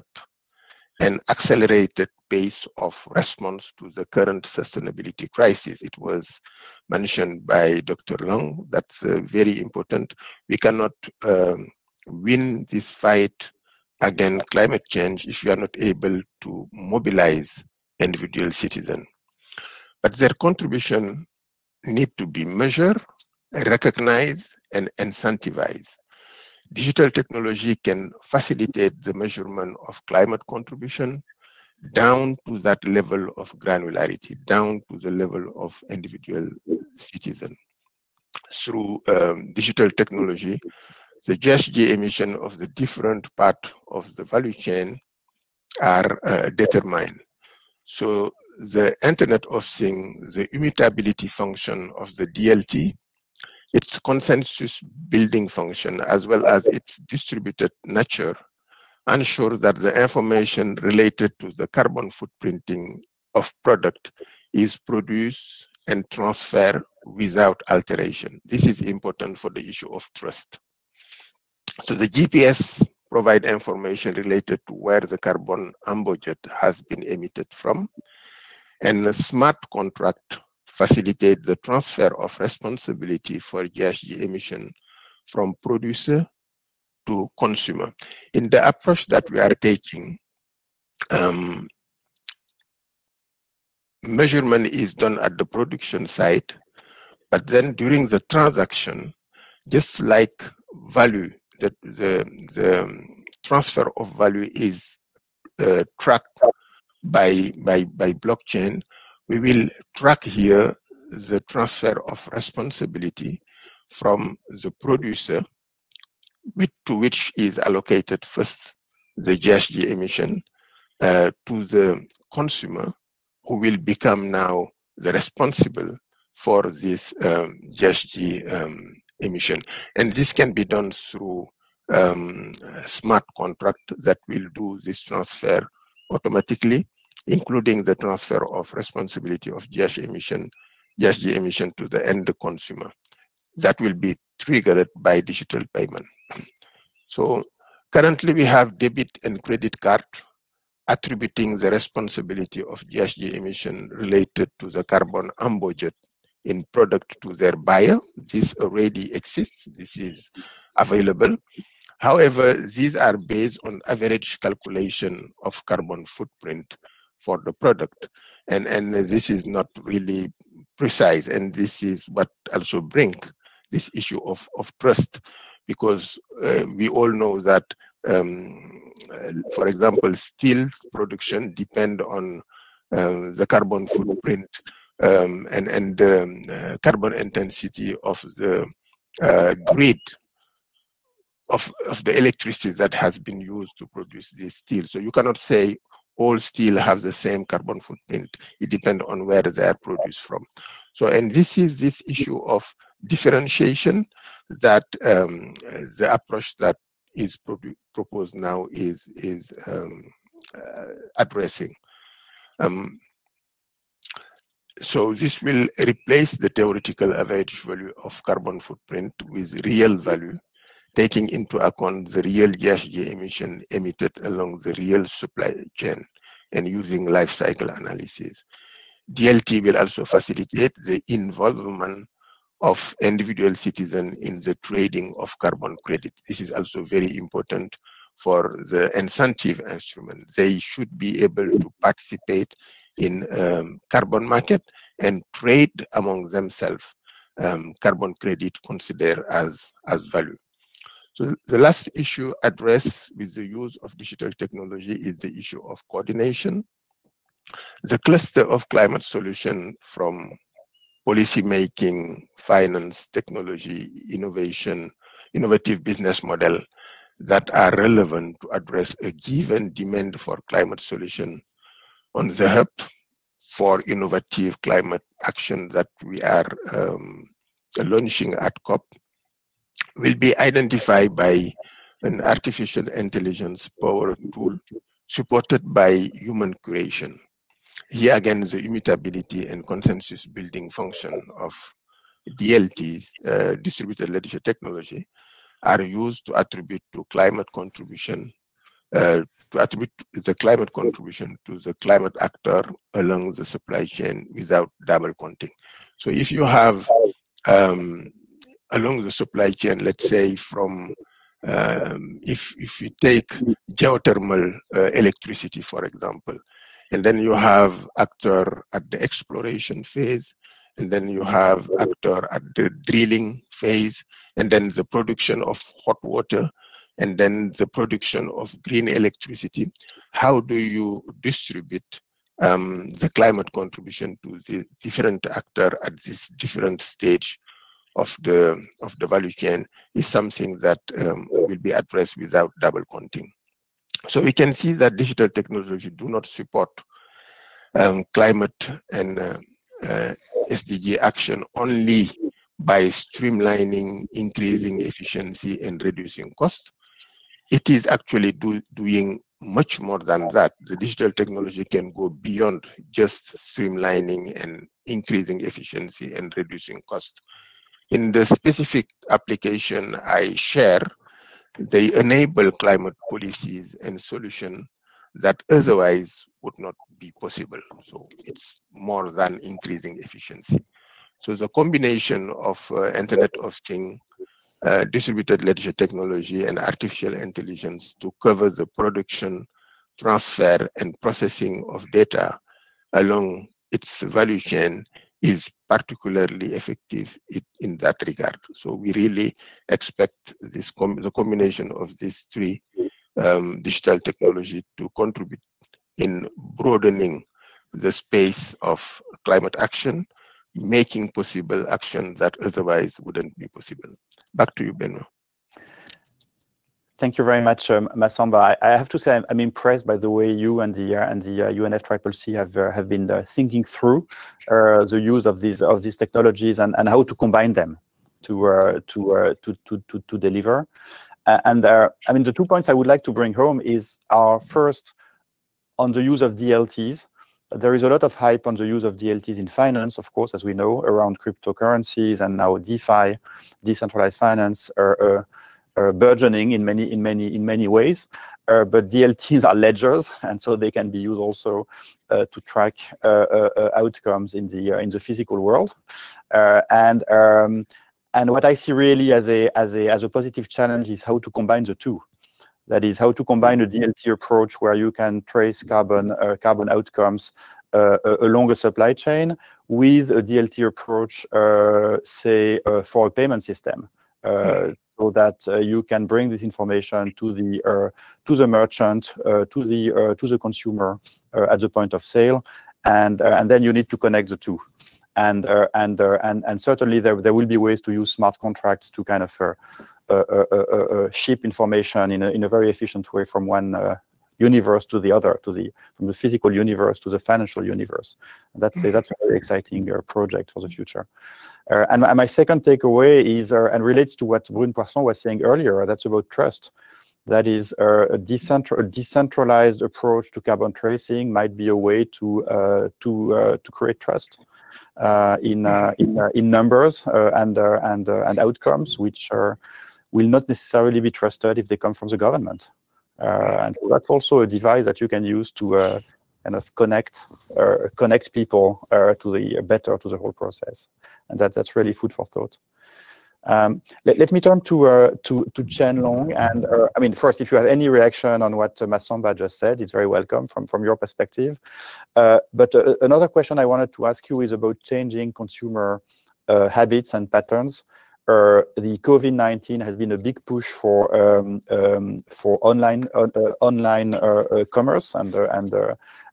and accelerated pace of response to the current sustainability crisis. It was mentioned by Dr. Long. That's uh, very important. We cannot um, win this fight against climate change if you are not able to mobilize individual citizens. But their contribution need to be measured, recognized, and incentivized. Digital technology can facilitate the measurement of climate contribution down to that level of granularity, down to the level of individual citizen. Through um, digital technology, the GHG emission of the different part of the value chain are uh, determined. So the Internet of Things, the immutability function of the DLT, its consensus building function, as well as its distributed nature, ensure that the information related to the carbon footprinting of product is produced and transferred without alteration. This is important for the issue of trust. So the GPS provide information related to where the carbon embodied has been emitted from, and the smart contract facilitate the transfer of responsibility for GHG emission from producer to consumer. In the approach that we are taking, um, measurement is done at the production site, but then during the transaction, just like value, the, the, the transfer of value is uh, tracked by, by, by blockchain, we will track here the transfer of responsibility from the producer with, to which is allocated first the GHG emission uh, to the consumer who will become now the responsible for this um, GHG um, emission. And this can be done through um, smart contract that will do this transfer automatically, including the transfer of responsibility of GHG emission, GHG emission to the end consumer. That will be triggered by digital payment. So currently we have debit and credit card attributing the responsibility of GHG emission related to the carbon embodied in product to their buyer. This already exists. This is available. However, these are based on average calculation of carbon footprint for the product. And, and this is not really precise. And this is what also bring this issue of, of trust, because uh, we all know that, um, for example, steel production depend on uh, the carbon footprint um, and, and the um, uh, carbon intensity of the uh, grid of, of the electricity that has been used to produce this steel. So you cannot say all steel have the same carbon footprint. It depends on where they are produced from. So, and this is this issue of differentiation that um, the approach that is pro proposed now is is um, uh, addressing. Um, so this will replace the theoretical average value of carbon footprint with real value taking into account the real GHG emission emitted along the real supply chain and using life cycle analysis. DLT will also facilitate the involvement of individual citizens in the trading of carbon credit. This is also very important for the incentive instrument. They should be able to participate in um, carbon market and trade among themselves um, carbon credit considered as, as value. So the last issue addressed with the use of digital technology is the issue of coordination. The cluster of climate solution from policy making, finance, technology, innovation, innovative business model that are relevant to address a given demand for climate solution on the hub for innovative climate action that we are um, launching at COP will be identified by an artificial intelligence power tool supported by human creation. Here again, the immutability and consensus building function of DLT, uh, distributed ledger technology, are used to attribute to climate contribution, uh, to attribute the climate contribution to the climate actor along the supply chain without double counting. So if you have um, along the supply chain, let's say from um, if if you take geothermal uh, electricity, for example, and then you have actor at the exploration phase, and then you have actor at the drilling phase, and then the production of hot water, and then the production of green electricity. How do you distribute um, the climate contribution to the different actor at this different stage of the of the value chain is something that um, will be addressed without double counting. So we can see that digital technology do not support um, climate and uh, uh, SDG action only by streamlining, increasing efficiency, and reducing cost. It is actually do, doing much more than that. The digital technology can go beyond just streamlining and increasing efficiency and reducing cost. In the specific application I share, they enable climate policies and solutions that otherwise would not be possible. So it's more than increasing efficiency. So the combination of uh, Internet of Things, uh, distributed ledger technology, and artificial intelligence to cover the production, transfer, and processing of data along its value chain is particularly effective in that regard. So we really expect this com the combination of these three um, digital technology to contribute in broadening the space of climate action, making possible action that otherwise wouldn't be possible. Back to you, Benoit. Thank you very much, um, Massamba. I, I, have to say I'm, I'm, impressed by the way you and the uh, and the uh, UNFCCC have uh, have been uh, thinking through uh, the use of these of these technologies and, and how to combine them to uh, to, to, to to to deliver. and I mean the two points I would like to bring home is our first on the use of DLTs. There is a lot of hype on the use of DLTs in finance, of course, as we know, around cryptocurrencies and now DeFi, decentralized finance, uh, burgeoning in many in many in many ways. Uh, but DLTs are ledgers, and so they can be used also uh, to track outcomes in the in the physical world. and um, and what I see really as a as a as a positive challenge is how to combine the two. That is how to combine a DLT approach where you can trace carbon uh, carbon outcomes uh, along a supply chain with a DLT approach, uh, say for a payment system. So that uh, you can bring this information to the uh, to the merchant, uh, to the uh, to the consumer uh, at the point of sale, and uh, and then you need to connect the two. And and and and certainly there there will be ways to use smart contracts to kind of ship information in a in a very efficient way from one universe to the other, to the from the physical universe to the financial universe. And that's a, that's a very exciting project for the future. Uh, and, my second takeaway is, uh, and relates to what Brune Poirson was saying earlier, that's about trust. That is, uh, a, decentral, a, decentralized approach to carbon tracing might be a way to uh, to uh, to create trust uh, in in in numbers and and and outcomes, which are, will not necessarily be trusted if they come from the government. And that's also a device that you can use to kind of connect uh, connect people uh, to the better to the whole process, and that that's really food for thought. Um, let, let, me turn to uh, to to Chen Long, and uh, I mean, first, if you have any reaction on what uh, Massamba just said, it's very welcome from from your perspective. Uh, but another question I wanted to ask you is about changing consumer habits and patterns uh, the COVID-19 has been a big push for um, um, for online uh, uh online uh, uh, commerce and and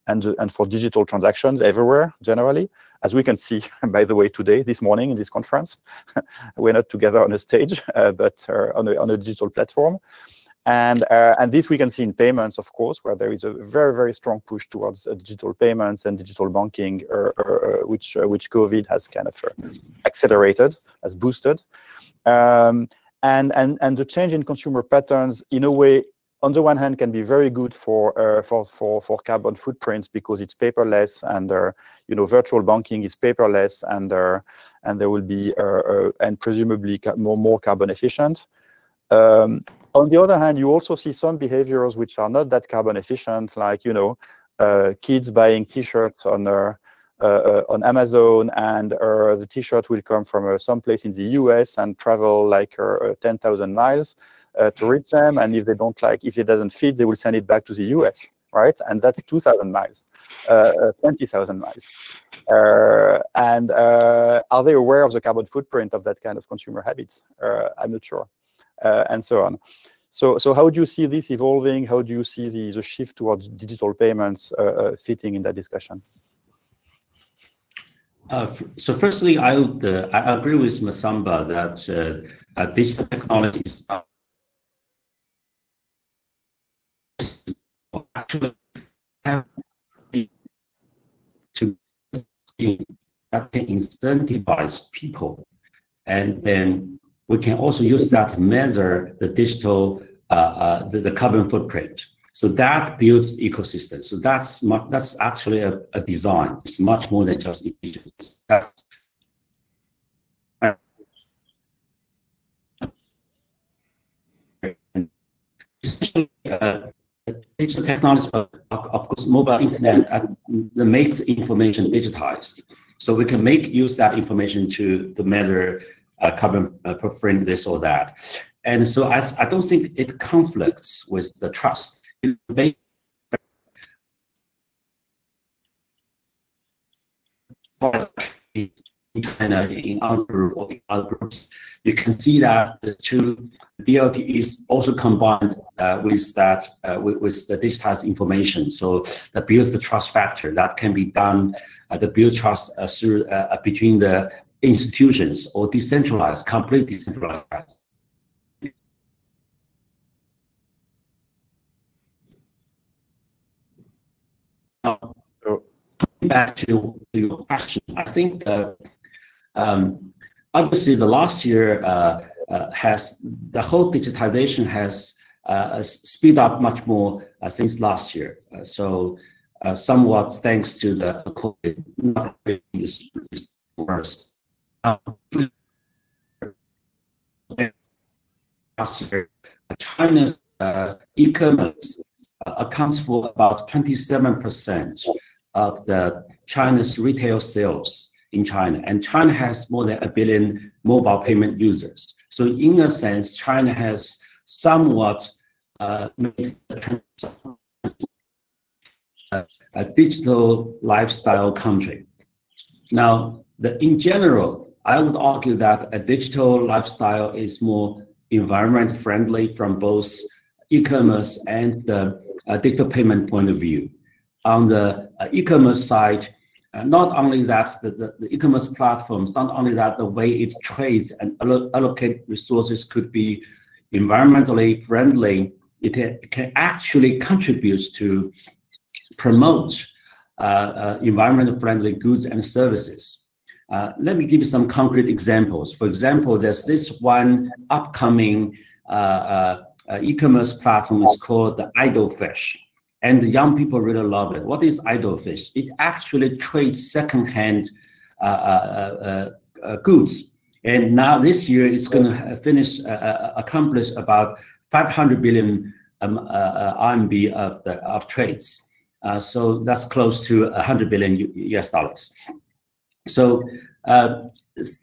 and and for digital transactions everywhere generally. As we can see, by the way, today this morning in this conference, we're not together on a stage, but on a on a digital platform. And, uh, and this we can see in payments, of course, where there is a very, very strong push towards uh, digital payments and digital banking, uh, which, which COVID has kind of accelerated, has boosted. Um, and, the change in consumer patterns, in a way, on the one hand, can be very good for for carbon footprints because it's paperless, and you know virtual banking is paperless, and and there will be and presumably more more carbon efficient. Um, on the other hand, you also see some behaviors which are not that carbon efficient, like you know, uh, kids buying T-shirts on uh, uh, on Amazon, and uh, the T-shirt will come from uh, some place in the U.S. and travel like uh, 10,000 miles to reach them. And if they don't like, if it doesn't fit, they will send it back to the U.S. Right, and that's 2,000 miles, 20,000 miles. and are they aware of the carbon footprint of that kind of consumer habits? I'm not sure. Uh, and so on. So, so how do you see this evolving? How do you see the, the shift towards digital payments uh, uh, fitting in that discussion? Uh, so firstly, I would uh, I agree with Massamba that uh, digital technologies actually have to that can incentivize people, and then we can also use that to measure the digital, uh, uh, the, the, carbon footprint. So that builds ecosystem. So that's that's actually a, a, design. It's much more than just efficiency. That's uh, digital technology, of, of course, mobile internet uh, makes information digitized. So we can make use that information to, to measure uh, carbon uh, footprint, this or that. And so I, I don't think it conflicts with the trust. in China, in other or in other groups, you can see that the two DLT is also combined uh, with that uh, with, with, the digitized information. So that builds the trust factor that can be done. Uh, the build trust uh, through uh, between the institutions or decentralized, completely decentralized. Now, back to your question, I think that um, obviously the last year uh, uh, has the whole digitization has uh, speed up much more uh, since last year. Uh, so uh, somewhat thanks to the COVID, not is worse last year, China's uh, e-commerce uh, accounts for about 27% of the China's retail sales in China. And China has more than a billion mobile payment users. So in a sense, China has somewhat uh, makes a, a digital lifestyle country. Now, the, in general, I would argue that a digital lifestyle is more environment friendly from both e-commerce and the uh, digital payment point of view. On the uh, e-commerce side, uh, not only that the, the, the e-commerce platforms, not only that the way it trades and allo allocate resources could be environmentally friendly, it can actually contribute to promote uh, uh, environment friendly goods and services. Uh, let me give you some concrete examples. For example, there's this one upcoming uh, uh, uh e-commerce platform is called the Idlefish, and the young people really love it. What is Idlefish? It actually trades secondhand uh, goods, and now this year it's going to finish accomplish about 500 billion um, RMB of the of trades. so that's close to 100 billion US dollars. So uh,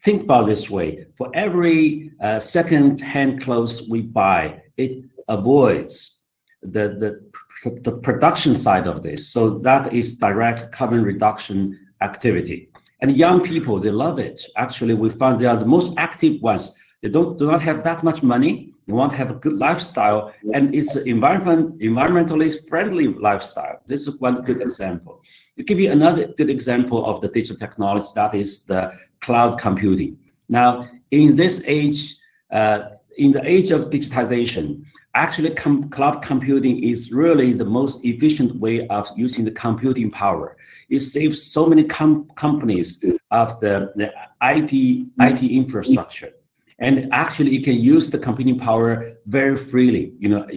think about this way. For every uh, second-hand clothes we buy, it avoids the, the, the production side of this. So that is direct carbon reduction activity. And young people, they love it. Actually, we found they are the most active ones They don't do not have that much money. They want to have a good lifestyle, and it's an environment environmentally friendly lifestyle. This is one good example. To give you another good example of the digital technology, that is the cloud computing. Now, in this age, uh, in the age of digitization, actually com cloud computing is really the most efficient way of using the computing power. It saves so many com companies of the, the IT, IT infrastructure. And actually, you can use the computing power very freely, you know,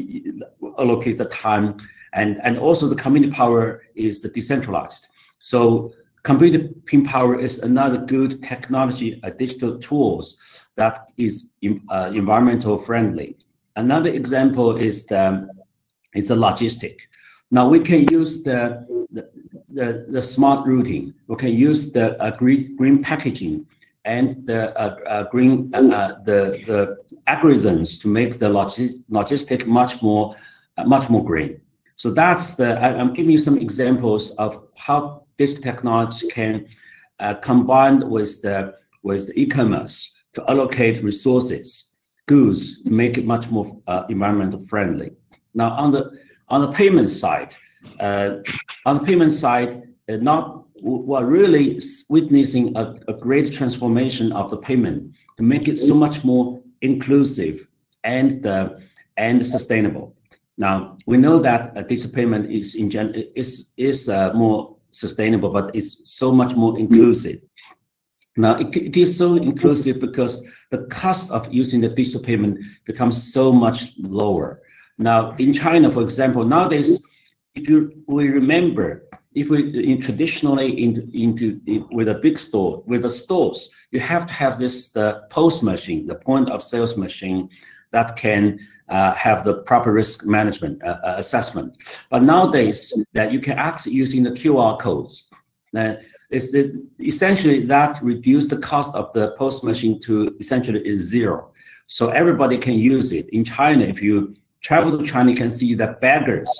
allocate the time. And, and also the computing power is decentralized. So computing power is another good technology, a digital tools that is uh, environmental friendly. Another example is the it's a logistic. Now we can use the the, the, the smart routing. We can use the uh, green green packaging and the uh, uh, green uh, uh, the the algorithms to make the logis logistic much more uh, much more green. So that's the I, am giving you some examples of how this technology can combine with the with e-commerce to allocate resources goods to make it much more uh, environmental friendly. Now, on the on the payment side, uh, on the payment side, uh, not we're really witnessing a, a great transformation of the payment to make it so much more inclusive and uh, and sustainable. Now we know that a digital payment is in gen is is uh, more sustainable, but it's so much more inclusive. Now, it, it is so inclusive because the cost of using the digital payment becomes so much lower. Now, in China, for example, nowadays, if you we remember, if we in traditionally into into in, with a big store, with the stores, you have to have this the POS machine, the point of sales machine, that can uh, have the proper risk management uh, uh assessment. But nowadays, that you can access using the QR codes. Uh, is that essentially that reduce the cost of the POS machine to essentially is zero. So everybody can use it. In China, if you travel to China, you can see the beggars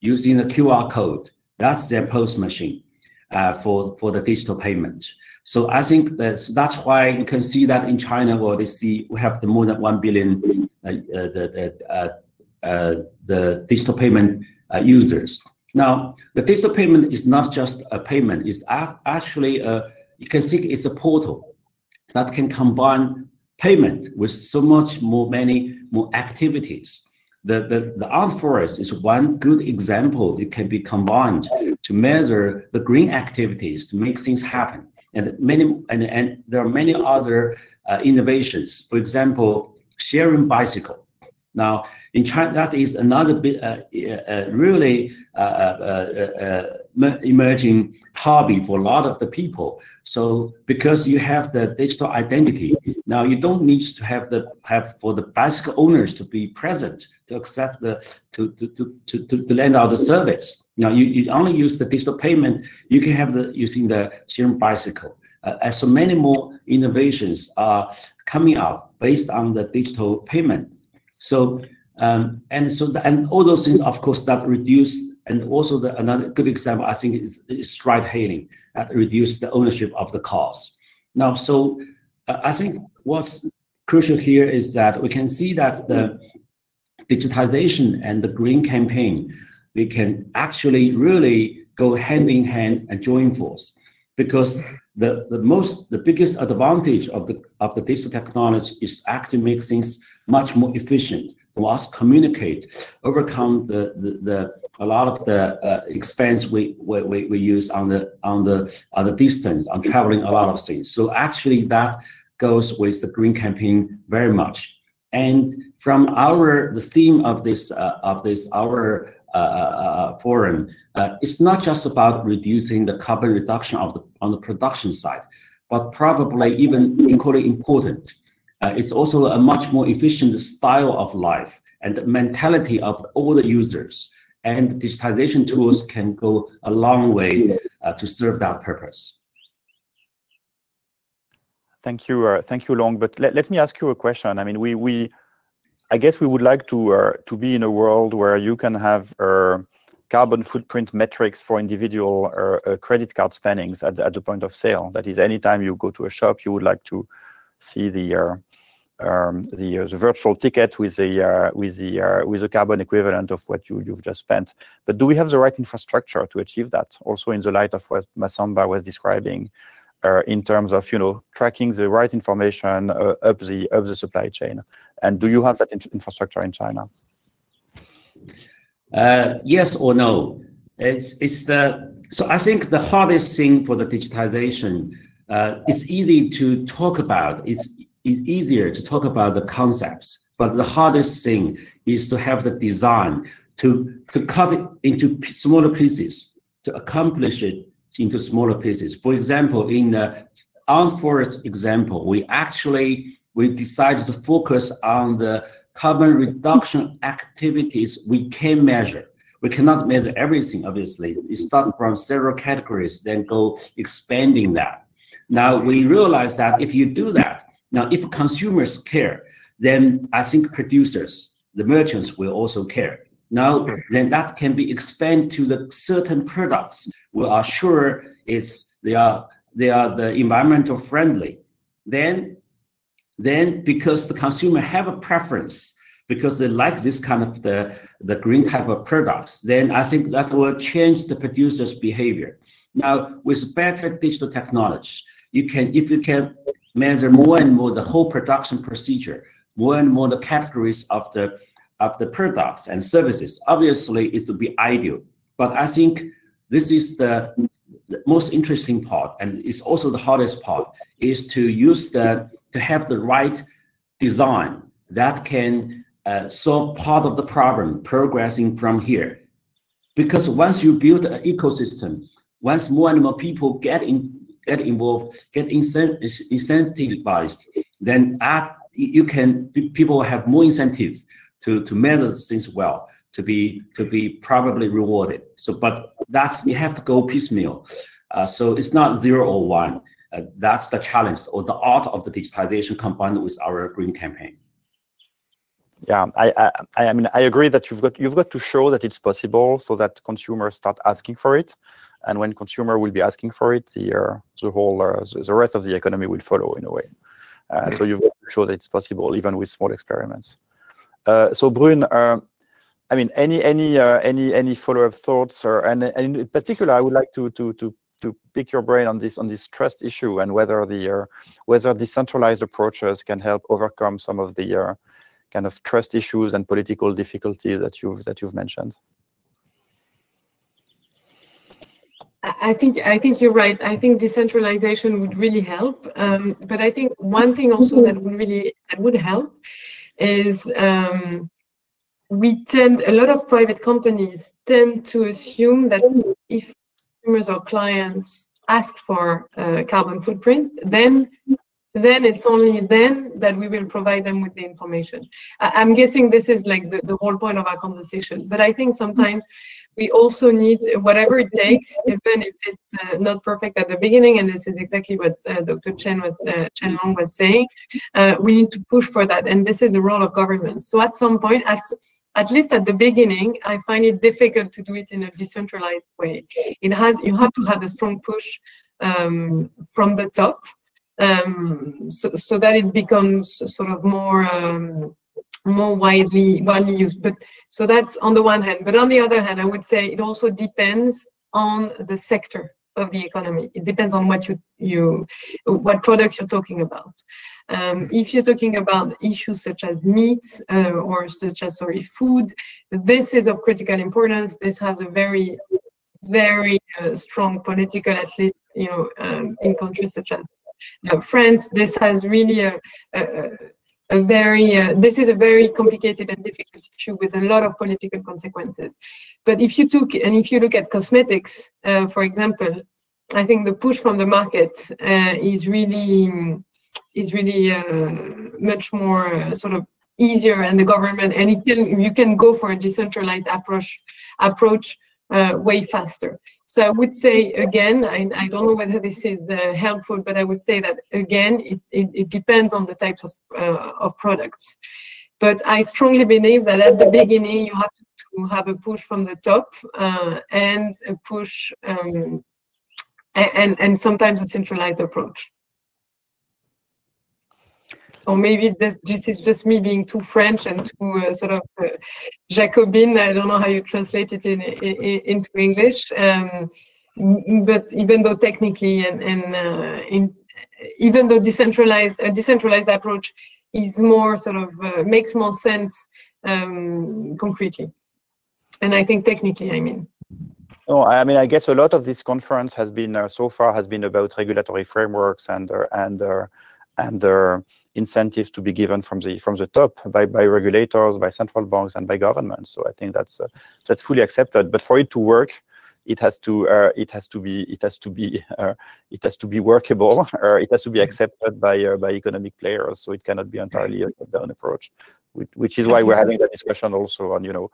using the QR code. That's their POS machine uh, for, for the digital payment. So I think that's, that's why you can see that in China, where they see we have the more than 1 billion uh, the, the, uh, uh, the digital payment uh, users. Now, the digital payment is not just a payment, it's actually, a, you can see it's a portal that can combine payment with so much more, many more activities. The, the, the Ant Forest is one good example. It can be combined to measure the green activities to make things happen. And many and, and there are many other uh, innovations. For example, sharing bicycle. Now, in China, that is another bit, uh, uh, uh really uh, uh, emerging hobby for a lot of the people. So because you have the digital identity, now you don't need to have the have for the bicycle owners to be present to accept the to to to to, to, to lend out the service. Now you, you only use the digital payment. You can have the using the sharing bicycle. Uh, as so many more innovations are coming out based on the digital payment. So um, and so, the, and all those things, of course, that reduce, and also the, another good example, I think, is, is ride hailing that reduce the ownership of the cars. Now, so uh, I think what's crucial here is that we can see that the digitization and the green campaign, we can actually really go hand in hand and join force because the, the most the biggest advantage of the of the digital technology is actually make things much more efficient was communicate, overcome the, the, the a lot of the uh, expense we, we, we use on the on the on the distance on traveling a lot of things. So actually that goes with the green campaign very much. And from our the theme of this uh, of this our forum, uh, it's not just about reducing the carbon reduction of the on the production side, but probably even equally important uh, it's also a much more efficient style of life and the mentality of all the users. And digitization tools can go a long way uh, to serve that purpose. Thank you, uh, thank you, Long. But let, let me ask you a question. I mean, we we, I guess we would like to uh, to be in a world where you can have uh, carbon footprint metrics for individual uh, credit card spendings at, at the point of sale. That is, anytime you go to a shop, you would like to see the um, the, uh, the virtual ticket with the uh, with the uh, with the carbon equivalent of what you you've just spent. But do we have the right infrastructure to achieve that? Also, in the light of what Massamba was describing, uh, in terms of you know tracking the right information uh, up the up the supply chain. And do you have that in infrastructure in China? Uh, yes or no? It's it's the so I think the hardest thing for the digitization. it's easy to talk about. It's it's easier to talk about the concepts, but the hardest thing is to have the design to, to cut it into smaller pieces, to accomplish it into smaller pieces. For example, in the Ant example, we actually we decided to focus on the carbon reduction activities we can measure. We cannot measure everything, obviously. We start from several categories, then go expanding that. Now we realize that if you do that, now, if consumers care, then I think producers, the merchants will also care. Now, then that can be expanded to the certain products we are sure it's they are they are the environmental friendly. Then, then because the consumer have a preference because they like this kind of the the green type of products, then I think that will change the producer's behavior. Now, with better digital technology, you can if you can measure more and more the whole production procedure, more and more the categories of the of the products and services. Obviously, it would be ideal, but I think this is the, the most interesting part, and it's also the hardest part, is to use the to have the right design that can uh, solve part of the problem progressing from here. Because once you build an ecosystem, once more and more people get in get involved, get incentivized, then at, you can people have more incentive to to measure things well to be to be probably rewarded. So, but that's you have to go piecemeal. Uh, so it's not zero or one. Uh, that's the challenge or the art of the digitization combined with our green campaign. Yeah, I, I, I mean, I agree that you've got you've got to show that it's possible, so that consumers start asking for it and when consumer will be asking for it, the uh, the whole uh, the rest of the economy will follow in a way. Uh, so you've got to show that it's possible even with small experiments. Uh, so Brune, uh, I mean, any any uh, any any follow up thoughts or and, and, in particular, I would like to to to to pick your brain on this on this trust issue and whether the whether decentralized approaches can help overcome some of the kind of trust issues and political difficulties that you've that you've mentioned. I think I think you're right. I think decentralization would really help. Um, but I think one thing also that would really that would help is um, we tend a lot of private companies tend to assume that if consumers or clients ask for carbon footprint, then then it's only then that we will provide them with the information. I, am guessing this is like the, the whole point of our conversation. But I think sometimes we also need whatever it takes, even if it's uh, not perfect at the beginning. And this is exactly what uh, Dr. Chen was uh, Chen Long was saying. Uh, we need to push for that, and this is the role of government. So at some point, at at least at the beginning, I find it difficult to do it in a decentralized way. It has you have to have a strong push um, from the top, um, so, so that it becomes sort of more. Um, more widely widely used. But so that's on the one hand. But on the other hand, I would say it also depends on the sector of the economy. It depends on what you you what products you're talking about. Um, if you're talking about issues such as meat uh, or such as sorry food, this is of critical importance. This has a very very uh, strong political, at least you know, um, in countries such as uh, France. This has really a, a a very uh, this is a very complicated and difficult issue with a lot of political consequences. But if you took and if you look at cosmetics uh, for example i think the push from the market uh, is really is really uh, much more uh, sort of easier and the government and it can, you can go for a decentralized approach approach way faster so I would say again, I, I don't know whether this is uh, helpful, but I would say that again, it, it, it depends on the types of, uh, of products. But I strongly believe that at the beginning, you have to have a push from the top uh, and a push um, and, and sometimes a centralized approach. Or maybe this, this is just me being too French and too uh, sort of uh, Jacobin. I don't know how you translate it in, in into English. Um, but even though technically and, and uh, in, even though decentralized a decentralized approach is more sort of uh, makes more sense um, concretely, and I think technically, I mean. No, I mean, I guess a lot of this conference has been uh, so far has been about regulatory frameworks and uh, and and uh, incentives to be given from the from the top by by regulators, by central banks, and by governments. So I think that's uh, that's fully accepted. But for it to work, it has to uh, it has to be it has to be it has to be workable. it has to be accepted by by economic players. So it cannot be entirely a top-down approach, which, which is why we're having that discussion also on you know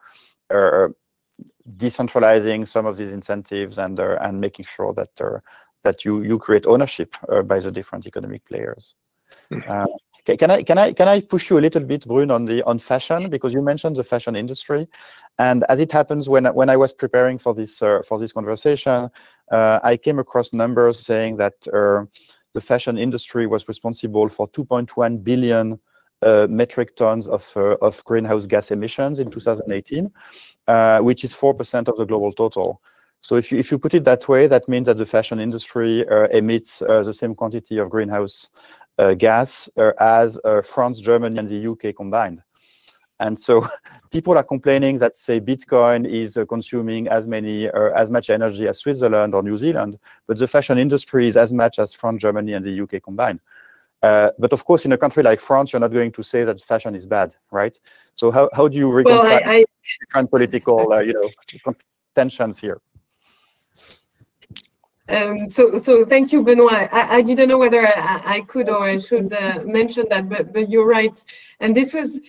decentralizing some of these incentives and uh, and making sure that uh, that you you create ownership uh, by the different economic players. Hmm. Can I can I can I push you a little bit, Brune, on the on fashion? Because you mentioned the fashion industry, and as it happens, when when I was preparing for this for this conversation, I came across numbers saying that the fashion industry was responsible for 2.1 billion uh, metric tons of, uh, of greenhouse gas emissions in 2018, uh, which is 4% of the global total. So if you, if you put it that way, that means that the fashion industry emits the same quantity of greenhouse gas as France, Germany, and the UK combined. And so people are complaining that, say, Bitcoin is uh, consuming as many uh, as much energy as Switzerland or New Zealand, but the fashion industry is as much as France, Germany, and the UK combined. Uh, but of course, in a country like France, you're not going to say that fashion is bad, right? So how, how do you reconcile well, I, I, different political, uh, you know, tensions here? Um, so, so thank you, Benoît. I, I didn't know whether I, I could or I should uh, mention that, but but you're right. And this was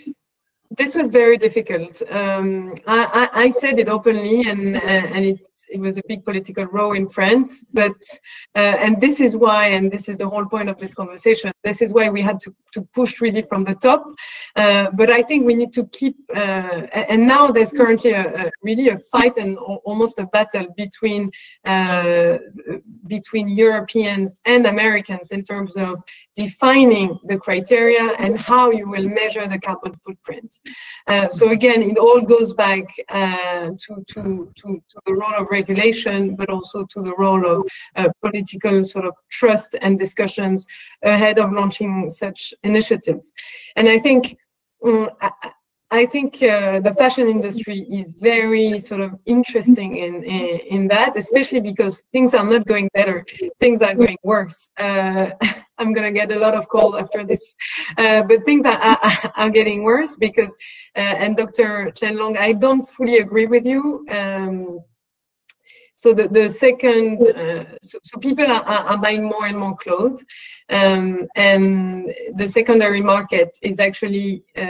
this was very difficult. Um, I, I, said it openly, and uh, and it it was a big political row in France. But uh, and this is why, and this is the whole point of this conversation. This is why we had to to push really from the top. Uh, but I think we need to keep. Uh, and now there's currently a, a, really a fight and almost a battle between uh, between Europeans and Americans in terms of defining the criteria and how you will measure the carbon footprint. Uh, so again, it all goes back uh, to, to, to, to, the role of regulation, but also to the role of uh, political sort of trust and discussions ahead of launching such initiatives. And I think um, I think uh, the fashion industry is very sort of interesting in, in, in that, especially because things are not going better, things are going worse. Uh, I'm gonna get a lot of calls after this, uh, but things are, are, are, getting worse because, uh, and Dr. Chen Long, I don't fully agree with you. Um, so the, the second, uh, so, so, people are, are, buying more and more clothes, um, and the secondary market is actually uh,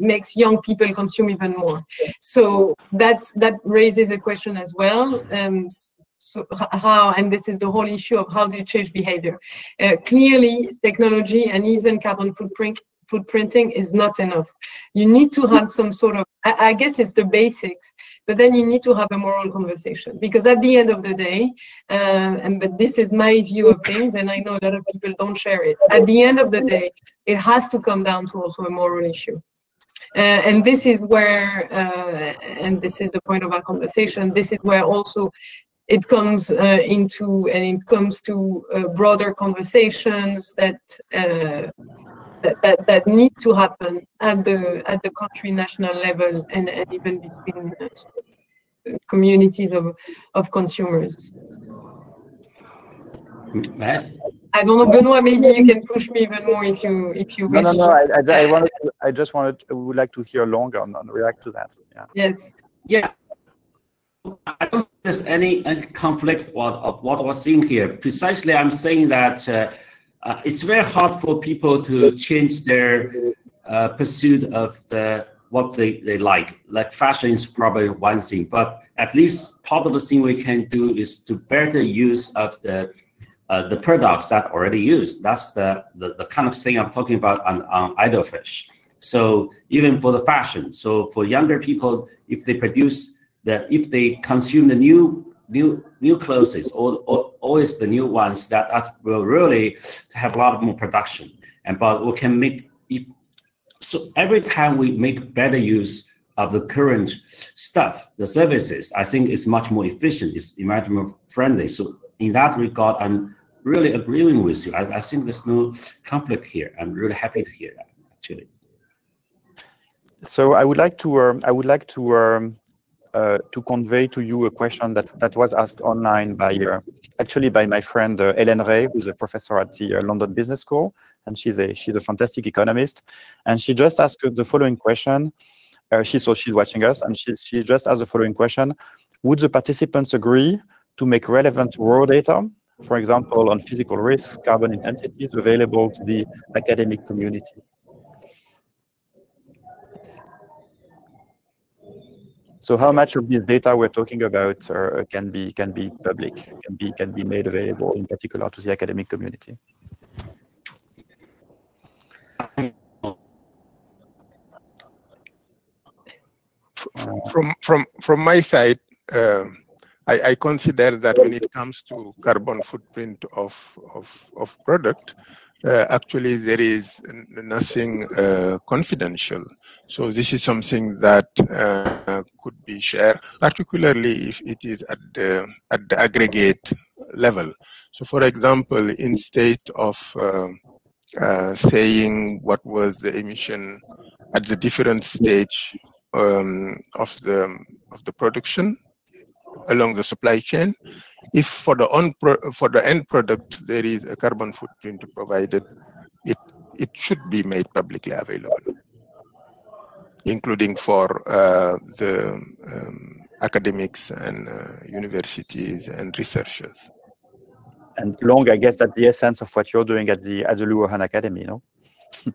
makes young people consume even more. So that's that raises a question as well. Um, so how and this is the whole issue of how do you change behavior uh, clearly technology and even carbon footprint footprinting is not enough. You need to have some sort of, I, guess it's the basics, but then you need to have a moral conversation because at the end of the day, uh, and but this is my view of things, and I know a lot of people don't share it. At the end of the day, it has to come down to also a moral issue. Uh, and this is where, uh, and this is the point of our conversation, this is where also it comes uh, into and it comes to broader conversations that that, that, that need to happen at the at the country national level and, and even between communities of of consumers. Matt? I don't know, Benoît. Maybe you can push me even more if you if you wish. No, no, no. I, I, I wanted. To, I just wanted. I would like to hear longer on, on react to that. Yeah. Yes. Yeah. I don't think there's any, any conflict of what we're seeing here. Precisely, I'm saying that uh, uh, it's very hard for people to change their uh, pursuit of the what they, they like. Like fashion is probably one thing, but at least part of the thing we can do is to better use of the uh, the products that already used. That's the, the, the kind of thing I'm talking about on, on Idlefish. So even for the fashion, so for younger people, if they produce the if they consume the new new new clothes or, always the new ones that, that will really have a lot more production and but we can make if, so every time we make better use of the current stuff, the services, I think it's much more efficient, it's environment friendly. So in that regard, I'm really agreeing with you. I, I think there's no conflict here. I'm really happy to hear that, actually. So I would like to um, I would like to um, uh, to convey to you a question that that was asked online by uh, actually by my friend uh, Hélène Rey, who's a professor at the uh, London Business School, and she's a she's a fantastic economist, and she just asked the following question. Uh, she so she's watching us, and she she just asked the following question: Would the participants agree to make relevant raw data for example, on physical risks, carbon intensities available to the academic community. So how much of this data we're talking about uh, can be can be public, can be can be made available, in particular to the academic community? From from from my side, um, I, I, consider that when it comes to carbon footprint of, of, of product, uh, actually there is nothing uh, confidential. So this is something that uh, could be shared, particularly if it is at the, at the aggregate level. So for example, instead of uh, uh, saying what was the emission at the different stage um, of the of the production along the supply chain. If for the on for the end product there is a carbon footprint provided, it it should be made publicly available, including for uh, the um, academics and uh, universities and researchers. And Long, I guess that's the essence of what you're doing at the at the Luohan Academy, no?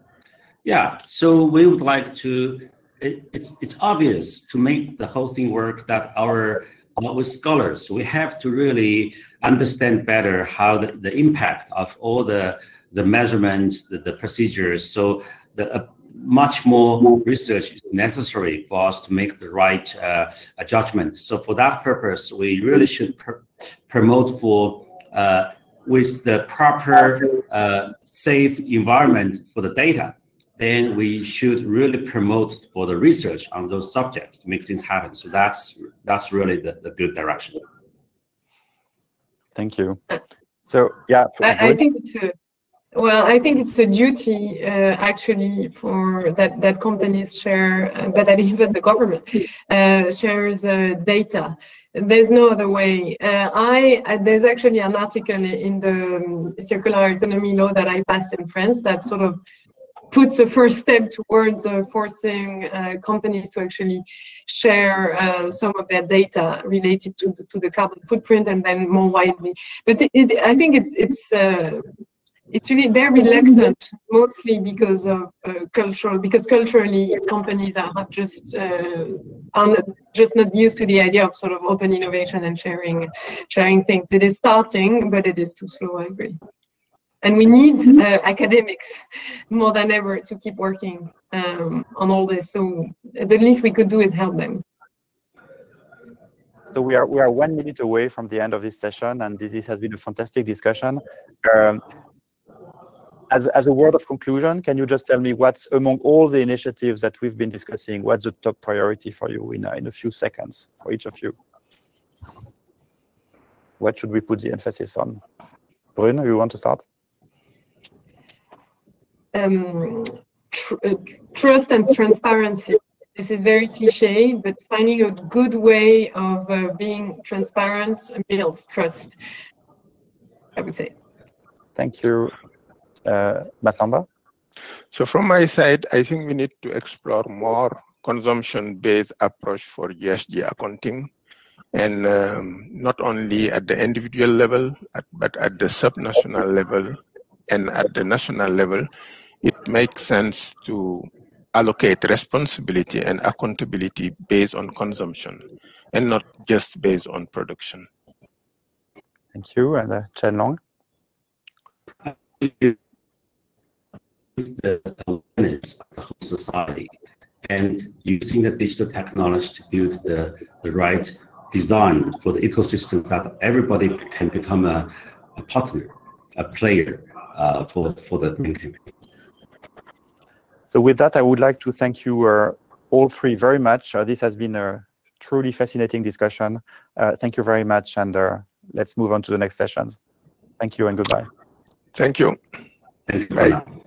yeah. So we would like to. It, it's it's obvious to make the whole thing work that our with scholars, we have to really understand better how the, the impact of all the the measurements, the, the procedures. So the uh, much more research is necessary for us to make the right uh, judgment. So for that purpose, we really should pr promote for uh, with the proper uh, safe environment for the data then we should really promote for the research on those subjects to make things happen. So that's that's really the, the good direction. Thank you. So yeah, I, I think it's a well, I think it's a duty uh, actually for that that companies share, uh, but that even the government uh, shares uh, data. There's no other way. Uh, I uh, there's actually an article in the um, circular economy law that I passed in France that sort of puts a first step towards uh, forcing uh, companies to actually share uh, some of their data related to the, to the carbon footprint and then more widely. But it, it, I think it's it's it's really they're reluctant mostly because of uh, cultural because culturally companies are just uh, are not, just not used to the idea of sort of open innovation and sharing sharing things. It is starting, but it is too slow. I agree and we need uh, academics more than ever to keep working um, on all this. So the least we could do is help them. So we are we are one minute away from the end of this session, and this has been a fantastic discussion. Um, as, as a word of conclusion, can you just tell me what's among all the initiatives that we've been discussing, what's the top priority for you in, in a few seconds for each of you? What should we put the emphasis on? Brune, you want to start? Um, tr uh, trust and transparency. This is very cliche, but finding a good way of uh, being transparent builds trust, I would say. Thank you. Uh, Massamba? So from my side, I think we need to explore more consumption-based approach for ESG accounting and um, not only at the individual level, but at the subnational level and at the national level it makes sense to allocate responsibility and accountability based on consumption and not just based on production. Thank you. And uh, Chen Long? The awareness of the whole society and using the digital technology to build the, the right design for the ecosystem that everybody can become a, a partner, a player uh, for, for the green campaign. So with that, I would like to thank you uh, all three very much. Uh, this has been a truly fascinating discussion. Uh, thank you very much, and uh, let's move on to the next sessions. Thank you and goodbye. Thank you. Thank you. Bye.